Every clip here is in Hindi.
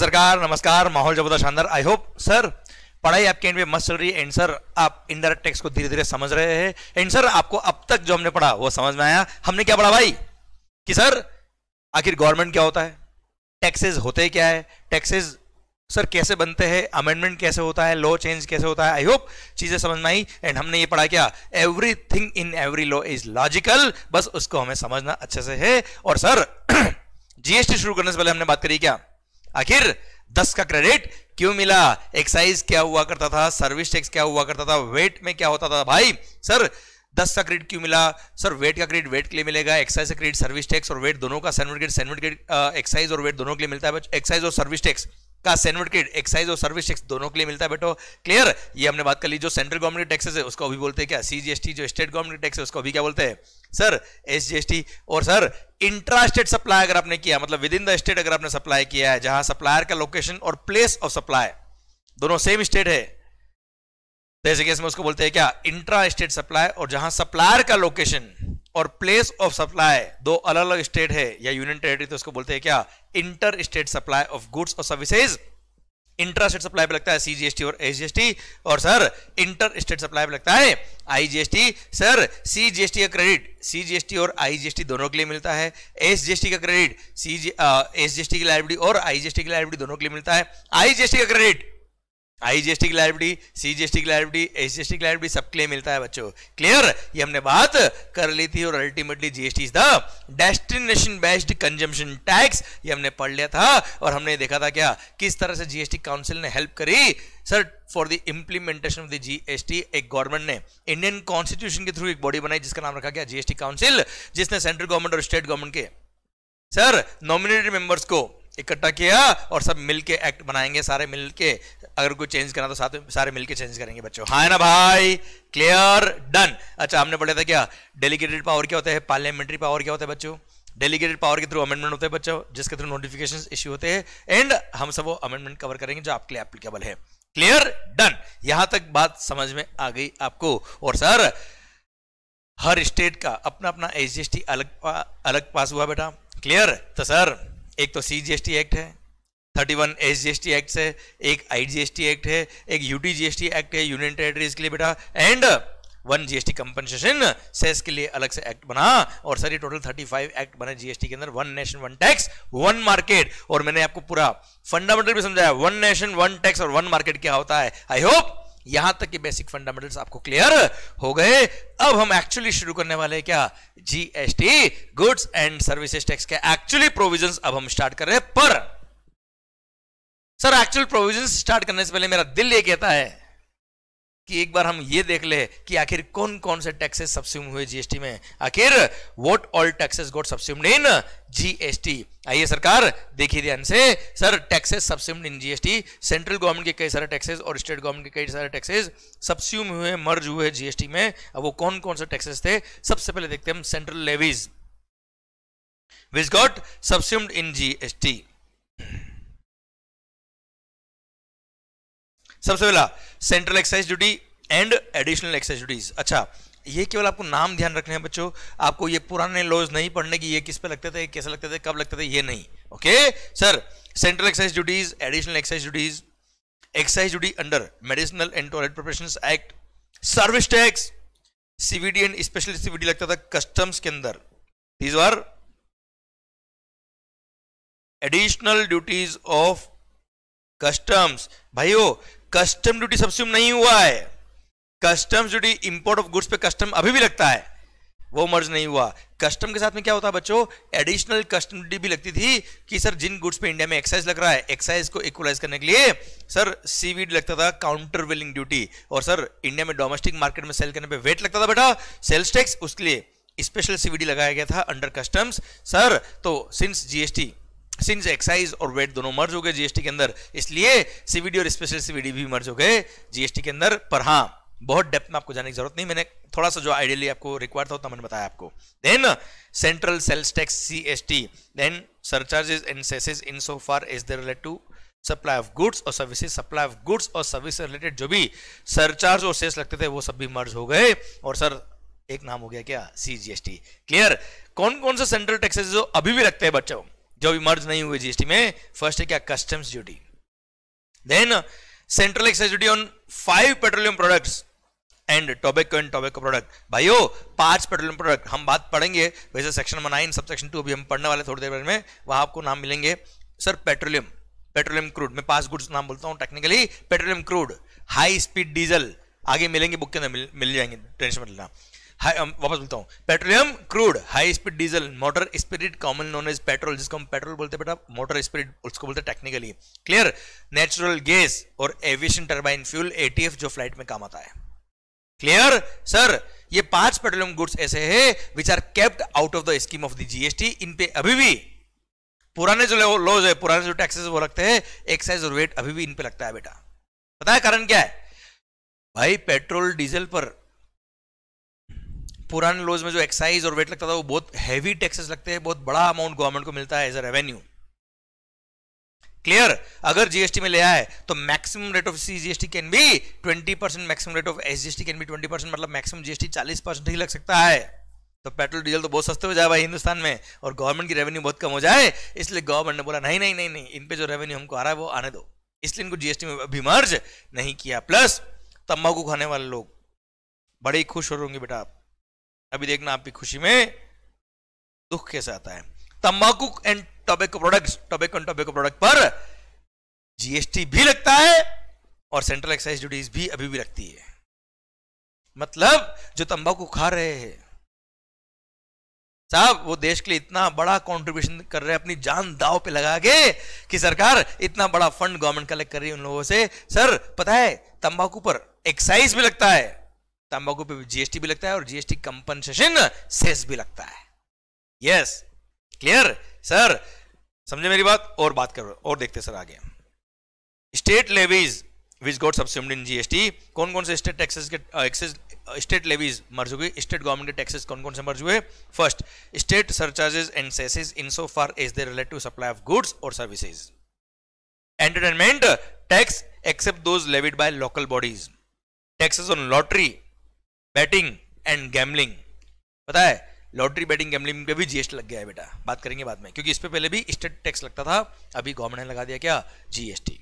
सरकार, नमस्कार, माहौल ज़बरदस्त शानदार। आई होप सर पढ़ाई आपके एंड में मस्त चल रही है। एंड सर आप इनडायरेक्ट टैक्स को धीरे धीरे समझ रहे हैं। एंड सर आपको अब तक जो हमने पढ़ा, वो समझ में आया। हमने क्या पढ़ा भाई? कि सर आखिर गवर्नमेंट क्या होता है? टैक्सेस होते क्या है? टैक्सेस सर कैसे बनते हैं? अमेंडमेंट कैसे होता है? लॉ चेंज कैसे होता है? आई होप चीज़ें समझ में आई। एंड हमने ये पढ़ा क्या? Everything in every law is logical बस उसको हमें समझना अच्छे से है। और सर जीएसटी शुरू करने से पहले हमने बात करी क्या? आखिर दस का क्रेडिट क्यों मिला? एक्साइज क्या हुआ करता था? सर्विस टैक्स क्या हुआ करता था? वेट में क्या होता था? भाई सर दस का क्रेडिट क्यों मिला? सर वेट का क्रेडिट वेट के लिए मिलेगा एक्साइज का क्रेडिट सर्विस टैक्स और वेट दोनों का CENVAT credit CENVAT credit excise और वेट दोनों के लिए मिलता है एक्साइज और सर्विस टैक्स का सेनवेट क्रेडिट एक्साइज और सर्विस टैक्स दोनों के लिए मिलता है बेटो क्लियर ये हमने बात कर ली, जो सेंट्रल गवर्नमेंट टैक्सेस है, उसको अभी बोलते हैं क्या? सीजीएसटी जो स्टेट गवर्नमेंट टैक्स है, उसको अभी क्या बोलते हैं? सर एसजीएसटी और सर इंट्रा स्टेट सप्लाई अगर आपने किया मतलब विद इन द स्टेट अगर आपने सप्लाई किया है, जहाँ सप्लायर का लोकेशन और प्लेस ऑफ़ सप्लाई दोनों सेम स्टेट है। जैसे केस में उसको बोलते हैं क्या? इंट्रा स्टेट सप्लाई और जहाँ सप्लायर का लोकेशन और प्लेस ऑफ़ सप्लाई दो अलग अलग स्टेट है, या यूनियन टेरिटरी तो उसको बोलते हैं क्या? Inter state supply of goods और सर्विसेज़ इंटर स्टेट सप्लाई पे लगता है सीजीएसटी और एसजीएसटी और सर इंटर स्टेट सप्लाई पे लगता है आईजीएसटी सर सीजीएसटी का क्रेडिट सीजीएसटी और आईजीएसटी दोनों के लिए मिलता है एसजीएसटी का क्रेडिट सीजी एसजीएसटी की लाइब्रेरी और आईजीएसटी की लाइब्रेरी दोनों के लिए मिलता है आईजीएसटी का क्रेडिट आईजीएसटी की लाइबिलिटी सीजीएसटी की लाइबिलिटी एसजीएसटी की लाइबिलिटी सब क्लेम मिलता है बच्चों। क्लियर ये हमने बात कर ली थी और ultimately GST is the destination based consumption tax ये हमने पढ़ लिया था और हमने देखा था क्या? किस तरह से जीएसटी काउंसिल ने हेल्प करी? Sir for the implementation of the GST एक गवर्नमेंट ने इंडियन कॉन्स्टिट्यूशन के थ्रू एक बॉडी बनाई जिसका नाम रखा गया जीएसटी काउंसिल जिसने सेंट्रल गवर्नमेंट और स्टेट गवर्नमेंट के। सर नॉमिनेटेड मेंबर्स को इकट्ठा किया और सब मिलके एक्ट बनाएँगे, सारे मिलके। अगर कोई चेंज करना तो साथ में सारे मिलके चेंज करेंगे बच्चों। हाँ ना भाई? क्लियर डन अच्छा हमने पढ़ा था क्या? डेलीगेटेड पावर क्या होता है? पार्लियामेंट्री पावर क्या होता है बच्चों? डेलीगेटेड पावर के थ्रू अमेंडमेंट होते हैं बच्चों, जिसके थ्रू नोटिफिकेशन इश्यू होते हैं। एंड हम सब वो अमेंडमेंट कवर करेंगे जो आपके लिए एप्लीकेबल है। क्लियर डन यहाँ तक बात समझ में आ गई आपको। और सर, हर स्टेट का अपना अपना एस अलग अलग पास हुआ बेटा। क्लियर तो सर एक तो सी जी एक्ट है 31 एस जी एक्ट है, एक आईजीएसटी एक्ट है, एक यूटी जीएसटी एक्ट है यूनियन टेरिटरीज के लिए बेटा and one GST compensation cess के लिए अलग से एक्ट बना, और सर ये टोटल 35 एक्ट बने जीएसटी के अंदर one nation one tax one market और मैंने आपको पूरा फंडामेंटल भी समझाया वन नेशन वन टैक्स और वन मार्केट क्या होता है? आई होप यहाँ तक के बेसिक फंडामेंटल्स आपको क्लियर हो गए। अब हम एक्चुअली शुरू करने वाले हैं क्या? GST goods and services tax के एक्चुअली प्रोविजंस अब हम स्टार्ट कर रहे हैं पर। सर एक्चुअल प्रोविजंस स्टार्ट करने से पहले मेरा दिल ये कहता है कि एक बार हम ये देख ले कि आखिर कौन कौन से टैक्सेस सब्सिम हुए जीएसटी में। आखिर what all taxes got subsumed in GST आइए सरकार, देखिए ध्यान से। Sir taxes subsumed in GST central government के कई सारे टैक्सेस और स्टेट गवर्नमेंट के कई सारे टैक्सेस सब्स्यूम हुए मर्ज हुए जीएसटी में। अब वो कौन कौन से टैक्सेस थे? सबसे पहले देखते हैं हम central levies which got subsumed in GST सबसे पहला central excise duty and additional excise duties अच्छा ये केवल आपको नाम ध्यान रखने हैं बच्चों। आपको ये पुराने लॉज नहीं पढ़ने की, ये किस पे लगते थे, कैसे लगते थे, कब लगते थे, ये नहीं। Okay sir central excise duties additional excise duties excise duty under medicinal and toilet preparation act service tax CVD and special CVD लगता था कस्टम्स के अंदर। These are additional duties of customs भाइयों कस्टम ड्यूटी सब्सिम नहीं हुआ है। Custom duty import of goods पे कस्टम अभी भी लगता है। वो मर्ज नहीं हुआ। कस्टम के साथ में क्या होता है बच्चों? एडिशनल कस्टम ड्यूटी भी लगती थी कि सर जिन गुड्स पे इंडिया में एक्साइज लग रहा है एक्साइज को इक्वलाइज करने के लिए सर सीवीड लगता था काउंटर विलिंग ड्यूटी और सर इंडिया में डोमेस्टिक मार्केट में सेल करने पे वेट लगता था बेटा। सेल्स टैक्स उसके लिए स्पेशल सीवीडी लगाया गया था अंडर कस्टम्स सर तो सिंस जीएसटी सिंस एक्साइज और वेट दोनों मर्ज हो गए जीएसटी के अंदर, इसलिए सीवीडी और स्पेशल सीवीडी भी मर्ज हो गए जीएसटी के अंदर। पर हाँ बहुत डेप्थ में आपको जाने की ज़रूरत नहीं। मैंने थोड़ा सा जो आइडियली आपको रिक्वायर था उतना मैंने बताया आपको। Then central sales tax C S T then surcharges and cesses in so far is they relate to supply of goods और सर्विसेज़ सप्लाई ऑफ़ गुड्स और सर्विस रिलेटेड जो भी सरचार्ज और सेस लगते थे, वो सब भी मर्ज हो गए। और सर एक नाम हो गया क्या? C G S T clear कौन कौन से सेंट्रल टैक्सेस जो अभी भी लगते हैं बच्चों? जो अभी मर्ज नहीं हुए जीएसटी में फ़र्स्ट है क्या? Customs duty then central excise duty on five petroleum products and tobacco and tobacco product भाइयों पाँच पेट्रोलियम प्रोडक्ट हम बात पढ़ेंगे वैसे section nine sub section two अभी हम पढ़ने वाले थोड़ी देर में वहाँ आपको नाम मिलेंगे सर पेट्रोलियम पेट्रोलियम क्रूड मैं पाँच गुड्स नाम बोलता हूँ technically petroleum crude high speed diesel आगे मिलेंगे बुक के अंदर मिल, मिल जाएँगे टेंशन मत लेना. वापस बोलता हूँ। Petroleum crude high speed diesel motor spirit common known as petrol जिसको हम पेट्रोल बोलते हैं, बेटा मोटर स्पिरिट उसको बोलते हैं टेक्निकली क्लियर नेचुरल गैस और एविएशन टर्बाइन फ्यूल एटीएफ जो फ़्लाइट में काम आता है। क्लियर सर ये पाँच पेट्रोलियम गुड्स ऐसे हैं which are kept out of the scheme of the GST इन पे अभी भी पुराने जो लॉज है, पुराने जो टैक्सेस वो लगते हैं एक्साइज और वेट अभी भी इन पे लगता है, बेटा। पता है कारण क्या है? भाई पेट्रोल डीजल पर पुराने लॉज में जो एक्साइज और वेट लगता था, वो बहुत हैवी टैक्सेस लगते हैं, बहुत बड़ा अमाउंट गवर्नमेंट को मिलता है एज अ रेवेन्यू क्लियर अगर जीएसटी में ले आए तो maximum rate of C GST can be 20 percent maximum rate of S GST can be 20 percent मतलब मैक्सिमम जीएसटी 40 परसेंट ही लग सकता है. तो पेट्रोल डीजल तो बहुत सस्ते हो जाए भाई हिंदुस्तान में, और गवर्नमेंट की रेवेन्यू बहुत कम हो जाए, इसलिए गवर्नमेंट ने बोला, नहीं नहीं नहीं नहीं इन पे जो रेवेन्यू हमको आ रहा है, वो आने दो. इसलिए इनको जीएसटी में अभी मर्ज नहीं किया. प्लस तंबाकू खाने वाले लोग बड़े खुश हो रहे होंगे बेटा आप. अभी देखना आपकी खुशी में दुख कैसे आता है तंबाकू and tobacco products tobacco and tobacco product पर जीएसटी भी लगता है और सेंट्रल एक्साइज ड्यूटीज़ भी अभी भी लगती है। मतलब जो तंबाकू खा रहे हैं, साहब, वो देश के लिए इतना बड़ा कंट्रीब्यूशन कर रहे हैं, अपनी जान दाव पे लगा के कि सरकार इतना बड़ा फंड गवर्नमेंट कलेक्ट कर रही है उन लोगों से। सर पता है, तंबाकू पर एक्साइज भी लगता है। तंबाकू पे जीएसटी भी लगता है और जीएसटी कंपनसेशन सेस भी लगता है। यस क्लियर सर समझे मेरी बात? और बात करो, और देखते सर आगे। State levies which got subsumed in GST कौन कौन से स्टेट टैक्सेस के एक्सेस स्टेट लेवीज मर्ज हुए स्टेट गवर्नमेंट के टैक्सेस कौन कौन से मर्ज हुए? First state surcharges and cesses in so far as they relate to supply of goods और services entertainment tax except those levied by local bodies taxes on lottery betting and gambling पता है लॉटरी बैटिंग गैमलिंग पे भी जीएसटी लग गया है बेटा। बात करेंगे बाद में, क्योंकि इस पे पहले भी स्टेट टैक्स लगता था, अभी गवर्नमेंट ने लगा दिया क्या? GST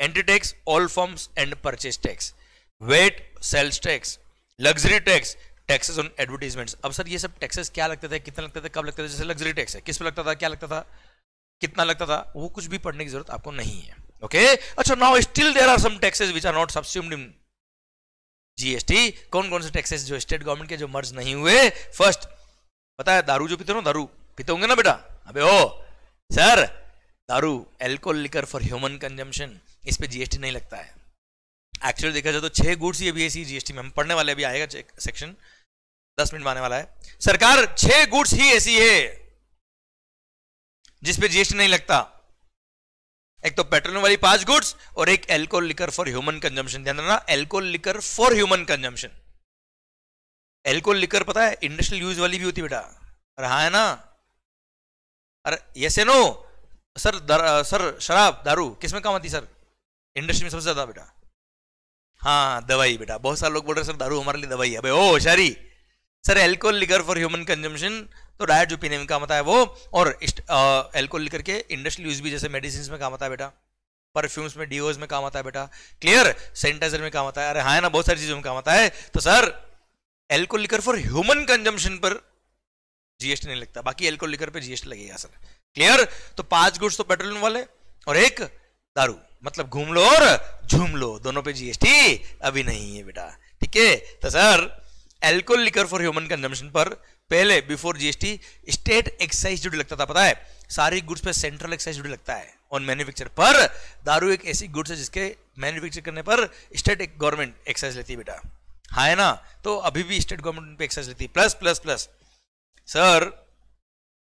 entry tax all forms and purchase tax VAT sales tax luxury tax taxes on advertisements अब सर ये सब टैक्सेस क्या लगते थे, कितना लगते थे, कब लगते थे? जैसे लग्जरी टैक्स है, किस पे लगता था, क्या लगता था? कितना लगता था? वो कुछ भी पढ़ने की ज़रूरत आपको नहीं है। ओके अच्छा now still there are some taxes which are not subsumed in GST कौन कौन से टैक्सेस जो स्टेट गवर्नमेंट के जो मर्ज नहीं हुए? फ़र्स्ट पता है, दारू जो पीते हो ना, दारू, पीते होंगे ना बेटा? अबे ओ सर दारू alcohol liquor for human consumption इस पे जीएसटी नहीं लगता है। एक्चुअली देखा जाए तो छह गुड्स ही अभी ऐसी जीएसटी में, हम पढ़ने वाले अभी आएगा सेक्शन दस मिनट आने वाला है। सरकार, छह गुड्स ही ऐसी है जिसपे जीएसटी नहीं लगता। एक तो पेट्रोल वाली पाँच गुड्स और एक alcohol liquor for human consumption ध्यान रखना alcohol liquor for human consumption alcohol liquor पता है इंडस्ट्रियल यूज़ वाली भी होती बेटा। अरे हाँ ना? अरे यस नो सर सर, शराब, दारू किसमें काम आती सर? इंडस्ट्री में सबसे ज़्यादा बेटा। हाँ दवाई बेटा। बहुत सारे लोग बोल रहे सर, दारू हमारे लिए दवाई है। अबे, ओ शारी sir alcohol liquor for human consumption तो में काम आता है वो, और एल्कोहल लिकर के इंडस्ट्रियल यूज़ भी जैसे मेडिसिन में काम आता है बेटा। परफ्यूम्स में डीओज में काम आता है बेटा। क्लियर सैनिटाइजर में काम आता है। अरे हाँ ना, बहुत सारी चीज़ों में काम आता है। तो sir alcohol liquor for human consumption पर जीएसटी नहीं लगता। बाकी एल्कोहल लिकर पे जीएसटी लगेगा सर क्लियर तो पाँच गुड्स तो पेट्रोल वाले, और एक दारू। मतलब घूम लो और झूम लो। दोनों पे जीएसटी अभी नहीं है बेटा। ठीक है? तो sir alcohol liquor for human consumption पर पहले before GST state excise duty लगता था, पता है? सारी गुड्स पे सेंट्रल एक्साइज ड्यूटी लगता है ऑन मैन्युफैक्चर पर। दारू एक ऐसी गुड्स है जिसके मैन्युफैक्चर करने पर स्टेट गवर्नमेंट एक्साइज लेती है बेटा। हाँ है ना? तो अभी भी स्टेट गवर्नमेंट पे एक्साइज लेती है। Plus plus plus sir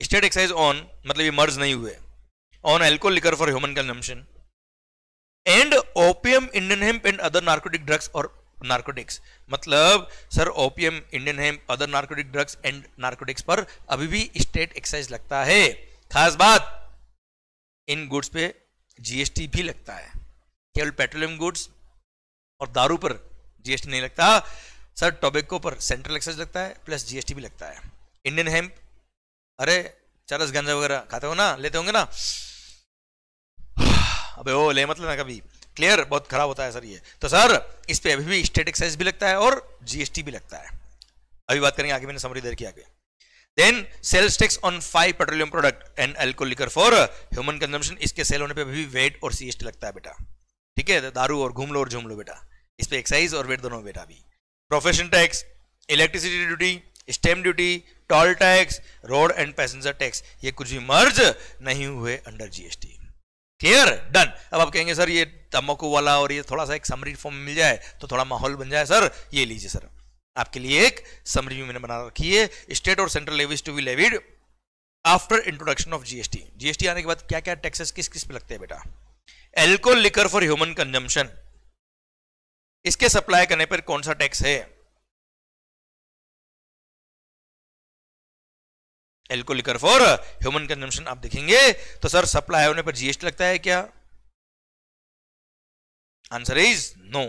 state excise on मतलब ये मर्ज नहीं हुए। On alcohol liquor for human consumption and opium Indian hemp and other narcotic drugs और नार्कोटिक्स मतलब sir opium Indian hemp other narcotic drugs and narcotics पर अभी भी स्टेट एक्साइज लगता है। खास बात, इन गुड्स पे जीएसटी भी लगता है। केवल पेट्रोलियम गुड्स और दारू पर जीएसटी नहीं लगता। सर टोबैको पर सेंट्रल एक्साइज लगता है प्लस जीएसटी भी लगता है। इंडियन हेम्प अरे, चरस, गंजा वगैरह खाते हो ना, लेते होंगे ना? अबे, ओ, ले मत लेना कभी। क्लियर बहुत खराब होता है सर ये। तो सर, इस पे अभी भी स्टेट एक्साइज भी लगता है और जीएसटी भी लगता है। अभी बात करेंगे, आगे मैंने समरी दे रखी आगे। Then sales tax on five petroleum product and alcohol liquor for human consumption इसके सेल होने पे भी वेट और सीएसटी लगता है बेटा। ठीक है? दारू और घूम लो और झूम लो बेटा। इस पे एक्साइज और वेट दोनों बेटा भी profession tax electricity duty stamp duty toll tax road and passenger tax ये कुछ भी मर्ज नहीं हुए अंडर जीएसटी क्लियर डन अब आप कहेंगे, सर, ये तम्बाकू वाला और ये थोड़ा सा एक समरी फॉर्म मिल जाए तो थोड़ा माहौल बन जाए। सर, ये लीजिए सर। आपके लिए एक समरी मैंने बना रखी है। स्टेट और central levies to be levied after introduction of GST GST आने के बाद क्या क्या टैक्सेस किस किस पे लगते हैं बेटा? Alcohol liquor for human consumption इसके सप्लाई करने पर कौन सा टैक्स है? लिकर फॉर ह्यूमन कंजम्पशन आप देखेंगे तो सर सप्लाई होने पर जीएसटी लगता है क्या? आंसर इज़ नो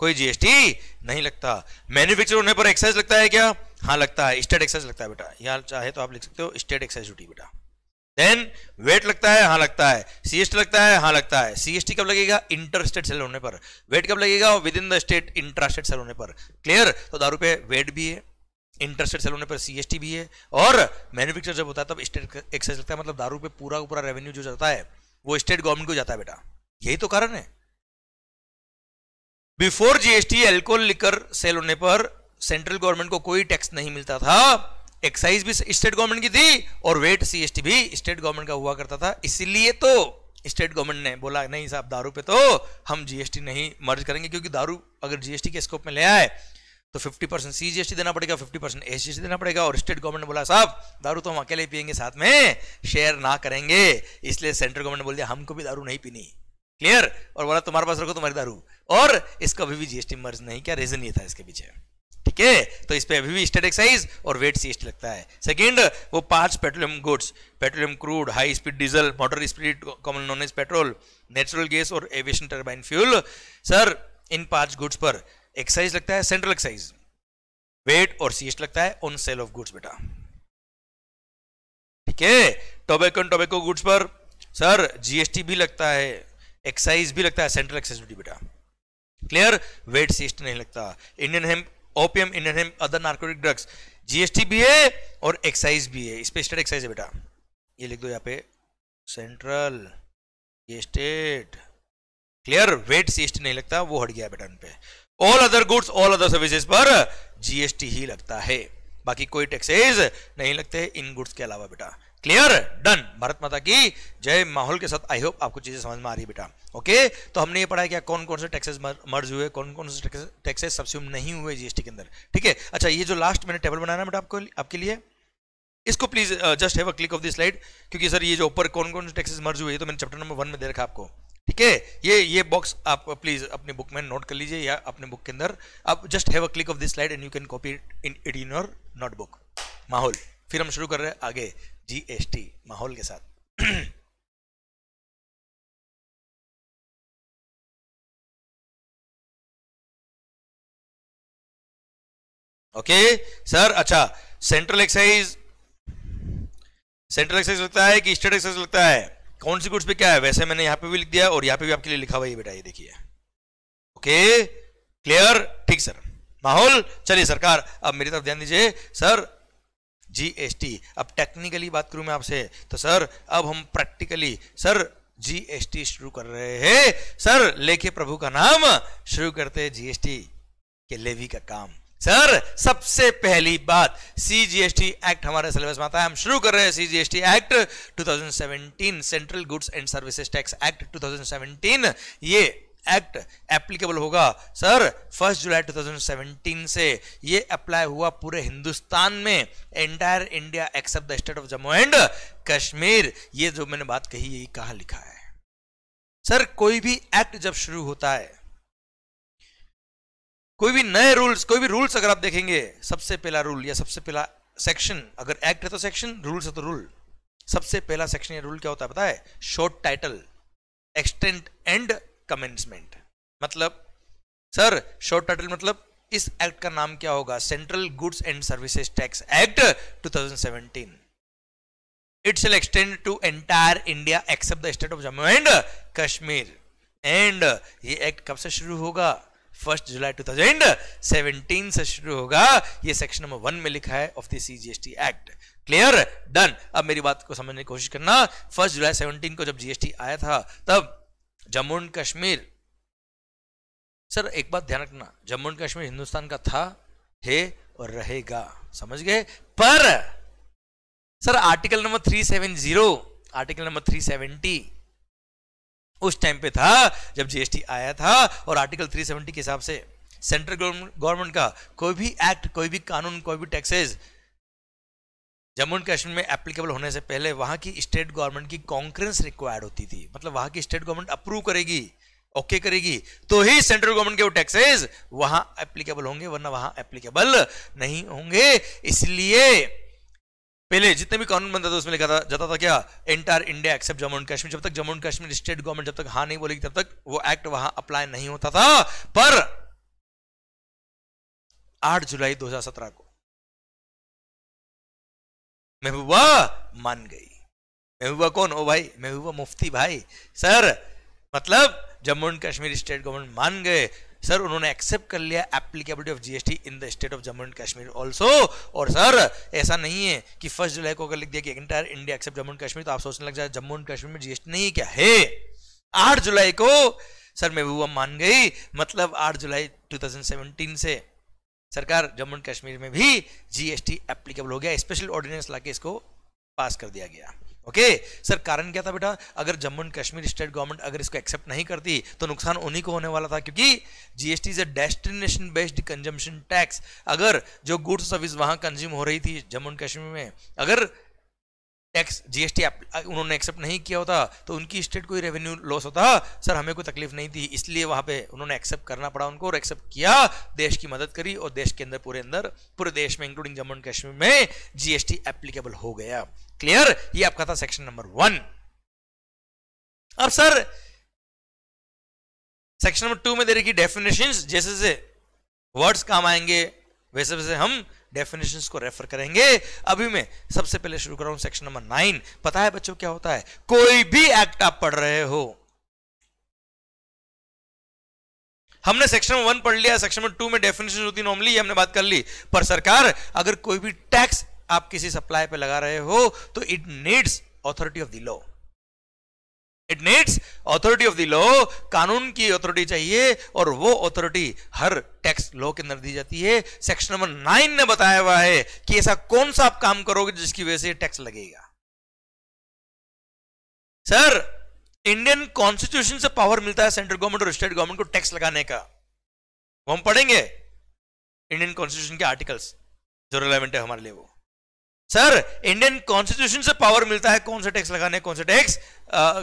कोई जीएसटी नहीं लगता। मैन्युफैक्चर होने पर एक्साइज लगता है क्या? हाँ लगता है। स्टेट एक्साइज लगता है बेटा। यहाँ चाहे तो आप लिख सकते हो स्टेट एक्साइज ड्यूटी बेटा। देन वेट लगता है हाँ लगता है। सीएसटी लगता है हाँ लगता है। सीएसटी कब लगेगा? इंटर स्टेट सेल होने पर। वेट कब लगेगा? Within the state intra state sale होने पर। क्लियर तो दारू पे वेट भी है। इंटर स्टेट सेल होने पर सीएसटी भी है। और मैन्युफैक्चर जब होता है, तब स्टेट एक्साइज लगता है मतलब दारू पे पूरा पूरा रेवेन्यू जो जाता है, वो स्टेट गवर्नमेंट को जाता है, बेटा। यही तो कारण है। Before GST alcohol liquor sale होने पर सेंट्रल गवर्नमेंट को कोई टैक्स नहीं मिलता था। एक्साइज भी स्टेट गवर्नमेंट की थी, और वेट सीएसटी भी स्टेट गवर्नमेंट का हुआ करता था। इसीलिए तो स्टेट गवर्नमेंट ने बोला, नहीं साहब, दारू पे तो हम जीएसटी नहीं मर्ज करेंगे, क्योंकि दारू, अगर जीएसटी के स्कोप में ले आए तो 50 परसेंट सी जीएसटी देना पड़ेगा 50 परसेंट एस देना पड़ेगा और स्टेट गवर्नमेंट बोला, साहब, दारू तो हम अकेले पियेंगे साथ में शेयर ना करेंगे। इसलिए सेंट्रल गवर्नमेंट बोल दिया, हमको भी दारू नहीं पीनी। क्लियर और बोला, तुम्हारे पास रखो तुम्हारी दारू। और इसका अभी भी जीएसटी मर्ज नहीं क्या रीजन ये था इसके पीछे। ठीक है? तो इस पर अभी भी स्टेट एक्साइज और वेट सीएसटी लगता है। सेकंड वो पाँच petroleum goods petroleum crude high speed diesel motor speed common known as petrol natural gas और एविएशन टर्बाइन फ्यूल सर इन पाँच गुड्स पर एक्साइज लगता है सेंट्रल एक्साइज वेट और सीएसटी लगता है ऑन सेल ऑफ़ गुड्स बेटा। ठीक है? टोबैको टोबैको गुड्स पर सर जीएसटी भी लगता है एक्साइज भी लगता है सेंट्रल एक्साइज ड्यूटी बेटा क्लियर वेट सीस्ट नहीं लगता। Indian hemp opium Indian hemp other narcotic drugs GST भी है और एक्साइज भी है। इस पे स्टेट एक्साइज है, बेटा। ये लिख दो यहाँ पे। Central state clear VAT CST नहीं लगता, वो हट गया बेटा इन पे। All other goods all other services पर जीएसटी ही लगता है। बाकी कोई टैक्सेज नहीं लगते इन गुड्स के अलावा बेटा। क्लियर डन भारत माता की जय माहौल के साथ आई होप आपको चीज़ें समझ में आ रही बेटा। ओके तो हमने ये पढ़ा क्या कौन कौन से टैक्सेस मर्ज हुए कौन कौन से टैक्सेस सब्सिम नहीं हुए जीएसटी के अंदर। ठीक है? अच्छा ये जो लास्ट मैंने टेबल बनाया बेटा आपको, आपके लिए, इसको please just have a click of this slide क्योंकि सर ये जो ऊपर कौन कौन से टैक्सेस मर्ज हुए तो मैंने चैप्टर नंबर वन में दे रखा आपको। ठीक है? ये ये बॉक्स आप प्लीज़ अपने बुक में नोट कर लीजिए या अपने बुक के अंदर। आप just have a click of this slide and you can copy in it in your notebook माहौल। फिर हम शुरू कर रहे हैं आगे। जीएसटी माहौल के साथ। ओके okay, सर अच्छा। सेंट्रल एक्साइज सेंट्रल एक्साइज लगता है कि स्टेट एक्साइज लगता है? कौन सी गुड्स पे क्या है? वैसे मैंने यहाँ पे भी लिख दिया और यहाँ पे भी आपके लिए लिखा हुआ है बेटा, ये देखिए। ओके क्लियर ठीक सर माहौल? चलिए, सरकार, अब मेरी तरफ़ ध्यान दीजिए। सर जीएसटी अब टेक्निकली बात करूँ मैं आपसे तो सर अब हम प्रैक्टिकली सर जीएसटी शुरू कर रहे हैं। सर लेके प्रभु का नाम शुरू करते जीएसटी के लेवी का काम। सर, सबसे पहली बात सीजीएसटी एक्ट हमारे सिलेबस में आता है। हम शुरू कर रहे हैं CGST act 2017 central goods and services tax act 2017 ये एक्ट एप्लीकेबल होगा। सर फ़र्स्ट जुलाई 2017 से ये अप्लाई हुआ पूरे हिंदुस्तान में। Entire India except the state of Jammu and Kashmir ये जो मैंने बात कही, यही कहा लिखा है। सर, कोई भी एक्ट जब शुरू होता है कोई भी नए रूल्स कोई भी रूल्स अगर आप देखेंगे, सबसे पहला रूल या सबसे पहला सेक्शन अगर एक्ट है तो सेक्शन रूल्स है तो रूल सबसे पहला सेक्शन या रूल क्या होता है पता है? Short title extent and commencement मतलब सर शॉर्ट टाइटल मतलब इस एक्ट का नाम क्या होगा? Central goods and services tax act 2017 it shall extend to entire India except the state of Jammu and Kashmir. And ये एक्ट कब से शुरू होगा? फ़र्स्ट जुलाई 2017 से शुरू होगा। ये सेक्शन नंबर वन में लिखा है of the CGST act clear done अब मेरी बात को समझने की कोशिश करना। फ़र्स्ट जुलाई 17 को जब जीएसटी आया था, तब जम्मू एंड कश्मीर। सर, एक बात ध्यान रखना। जम्मू एंड कश्मीर हिंदुस्तान का था है और रहेगा। समझ गए? पर, sir article number 370 article number 370 उस टाइम पे था, जब जीएसटी आया था और आर्टिकल 370 के हिसाब से सेंट्रल गवर्नमेंट का कोई भी एक्ट कोई भी कानून, कोई भी टैक्सेस जम्मू एंड कश्मीर में एप्लीकेबल होने से पहले वहाँ की स्टेट गवर्नमेंट की कॉन्क्रेंस रिक्वायर्ड होती थी। मतलब वहाँ की स्टेट गवर्नमेंट अप्रूव करेगी ओके okay करेगी तो ही सेंट्रल गवर्नमेंट के वो टैक्सेस वहाँ एप्लीकेबल होंगे, वरना वहाँ एप्लीकेबल नहीं होंगे। इसलिए पहले जितने भी कानून बनता था, उसमें लिखा था, जाता था क्या? Entire India except Jammu and Kashmir जब तक Jammu and Kashmir state government जब तक हाँ नहीं बोलेगी, तब तक वो एक्ट वहाँ अप्लाई नहीं होता था। पर 8 जुलाई 2017 को महबूबा मान गई। महबूबा कौन? ओ भाई, महबूबा मुफ्ती भाई। सर मतलब Jammu and Kashmir state government मान गए। सर उन्होंने एक्सेप्ट कर लिया applicability of GST in the state of Jammu and Kashmir also और सर ऐसा नहीं है कि फ़र्स्ट जुलाई को अगर लिख दिया कि entire India except Jammu and Kashmir तो आप सोचने लग जाए जम्मू एंड कश्मीर में जीएसटी नहीं क्या? है। आठ जुलाई को सर महबूबा मान गई मतलब आठ जुलाई 2017 से सरकार जम्मू एंड कश्मीर में भी जीएसटी एप्लीकेबल हो गया स्पेशल ऑर्डिनेंस लाके इसको पास कर दिया गया। ओके सर कारण क्या था बेटा? अगर Jammu and Kashmir state government अगर इसको एक्सेप्ट नहीं करती तो नुकसान उन्हीं को होने वाला था, क्योंकि GST is a destination based consumption tax अगर जो गुड्स सर्विस वहाँ कंज्यूम हो रही थी जम्मू एंड कश्मीर में, अगर टैक्स जीएसटी उन्होंने एक्सेप्ट नहीं किया होता तो उनकी स्टेट कोई रेवेन्यू लॉस होता। सर हमें कोई तकलीफ़ नहीं थी, इसलिए वहाँ पे उन्होंने एक्सेप्ट करना पड़ा उनको और एक्सेप्ट किया। देश की मदद करी और देश के अंदर, पूरे अंदर, पूरे देश में इंक्लूडिंग जम्मू एंड कश्मीर में जीएसटी एप्लीकेबल हो गया। क्लियर ये आपका था सेक्शन नंबर वन अब सर सेक्शन नंबर टू में दे रही डेफिनेशन जैसे जैसे वर्ड्स काम आएँगे, वैसे वैसे हम डेफिनेशन को रेफर करेंगे। अभी मैं सबसे पहले शुरू कर रहा हूँ सेक्शन नंबर नाइन पता है बच्चों क्या होता है? कोई भी एक्ट आप पढ़ रहे हो। हमने सेक्शन वन पढ़ लिया सेक्शन टू में डेफिनेशन होती नॉर्मली हमने बात कर ली। पर सरकार, अगर कोई भी टैक्स आप किसी सप्लाई पे लगा रहे हो तो it needs authority of the law it needs authority of the law कानून की अथॉरिटी चाहिए, और वो अथॉरिटी हर टैक्स लॉ के अंदर दी जाती है। सेक्शन नंबर नाइन ने बताया हुआ है कि ऐसा कौन सा आप काम करोगे जिसकी वजह से टैक्स लगेगा। सर इंडियन कॉन्स्टिट्यूशन से पावर मिलता है सेंट्रल गवर्नमेंट और स्टेट गवर्नमेंट को टैक्स लगाने का। वो हम पढ़ेंगे। इंडियन कॉन्स्टिट्यूशन के आर्टिकल्स जो रिलेवेंट है हमारे लिए वो। सर इंडियन कॉन्स्टिट्यूशन से पावर मिलता है। कौन से टैक्स लगाने, कौन से टैक्स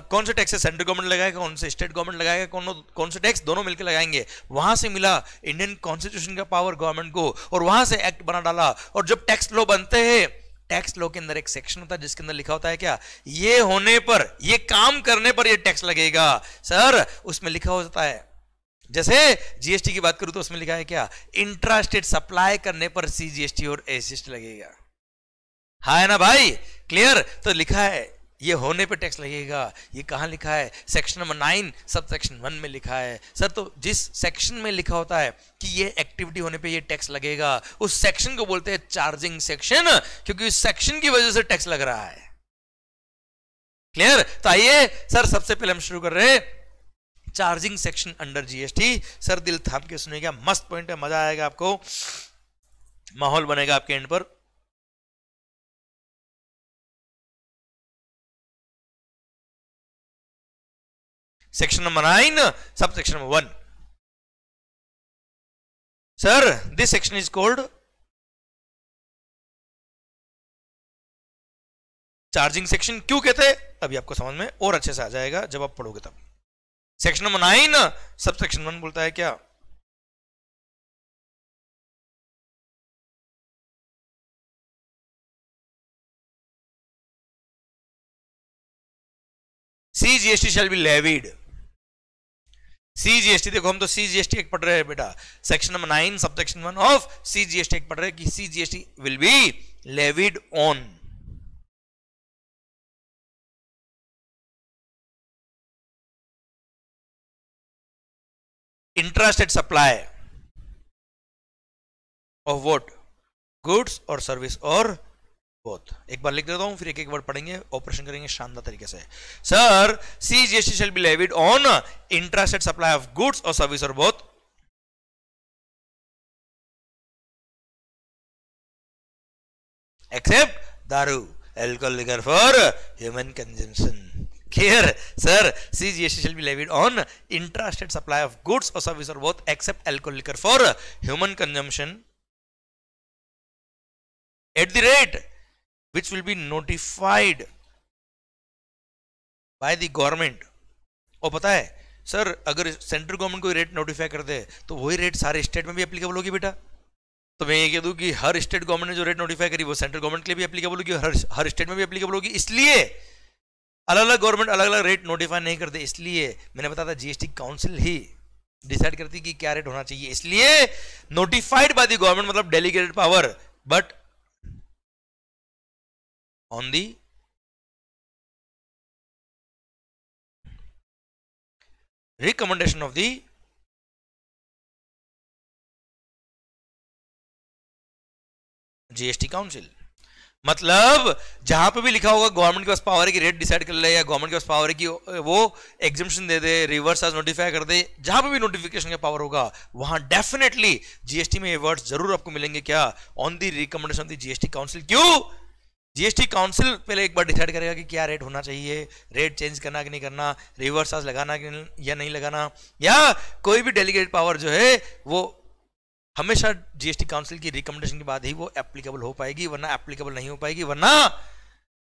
कौन से टैक्स सेंट्रल गवर्नमेंट लगाएगा, कौन से स्टेट गवर्नमेंट लगाएगा, कौन कौन से टैक्स दोनों मिलकर लगाएँगे। वहाँ से मिला इंडियन कॉन्स्टिट्यूशन का पावर गवर्नमेंट को और वहाँ से एक्ट बना डाला। और जब टैक्स लॉ बनते हैं टैक्स लॉ के अंदर एक सेक्शन होता है, जिसके अंदर लिखा होता है क्या? ये होने पर, ये काम करने पर ये टैक्स लगेगा। सर उसमें लिखा होता है। जैसे जीएसटी की बात करूँ तो उसमें लिखा है क्या? इंट्रा स्टेट सप्लाई करने पर सीजीएसटी और एसजीएसटी लगेगा। हाँ है ना भाई? क्लियर तो लिखा है, ये होने पे टैक्स लगेगा। ये कहाँ लिखा है? Section number nine sub section one में लिखा है। सर तो जिस सेक्शन में लिखा होता है कि ये एक्टिविटी होने पे ये टैक्स लगेगा, उस सेक्शन को बोलते हैं चार्जिंग सेक्शन क्योंकि उस सेक्शन की वजह से टैक्स लग रहा है। क्लियर तो आइए, सर, सबसे पहले हम शुरू कर रहे हैं। Charging section under GST sir, दिल थाम के सुनेगा, मस्त पॉइंट है, मज़ा आएगा आपको। माहौल बनेगा आपके एंड पर। Section number 9 subsection number 1 sir, this section is called charging section क्यों कहते हैं? अभी आपको समझ में और अच्छे से आ जाएगा जब आप पढ़ोगे तब। Section number nine sub section one बोलता है क्या? C GST shall be C GST देखो हम तो सी जी एस टी एक पढ़ रहे हैं बेटा। Section number nine sub section one of C GST act पढ़ रहे हैं कि T will be levied on interested supply of what goods और सर्विस और बोथ एक बार लिख देता हूँ फिर एक एक बार पढ़ेंगे ऑपरेशन करेंगे शानदार तरीके से sir C GST shall be levied on intrastate supply of goods और सर्विस और both except daru alcohol liquor for human consumption here sir cgst shall be levied on intrastate supply of goods or service or both except alcohol liquor for human consumption at the rate which will be notified by the government. और पता है सर अगर सेंट्रल गवर्नमेंट कोई रेट नोटिफाई कर दे तो वही रेट सारे स्टेट में भी एप्लीकेबल होगी बेटा। तो मैं ये कह दूँ कि हर स्टेट गवर्नमेंट ने जो रेट नोटिफाई करी, वो सेंट्रल गवर्नमेंट के लिए भी एप्लीकेबल होगी हर हर स्टेट में भी एप्लीकेबल होगी। इसलिए अलग अलग गवर्नमेंट अलग अलग रेट नोटिफाई नहीं करते, इसलिए मैंने बताया था जीएसटी काउंसिल ही डिसाइड करती कि क्या रेट होना चाहिए। इसलिए नोटिफाइड बाय द गवर्नमेंट मतलब delegated power but on the recommendation of the GST council मतलब जहाँ पे भी लिखा होगा गवर्नमेंट के पास पावर है कि रेट डिसाइड कर ले, या गवर्नमेंट के पास पावर है कि वो एग्जिबिशन दे दे रिवर्स आज नोटिफाई कर दे, जहाँ पे भी नोटिफिकेशन का पावर होगा, वहाँ डेफिनेटली जीएसटी में ये वर्ड्स ज़रूर आपको मिलेंगे क्या? On the recommendation of the GST council क्यों? जीएसटी काउंसिल पहले एक बार डिसाइड करेगा कि क्या रेट होना चाहिए रेट चेंज करना कि नहीं करना रिवर्स आज लगाना कि या नहीं लगाना या कोई भी डेलीगेट पावर जो है वो हमेशा जीएसटी काउंसिल की रिकमेंडेशन के बाद ही वो एप्लीकेबल हो पाएगी वरना एप्लीकेबल नहीं हो पाएगी वरना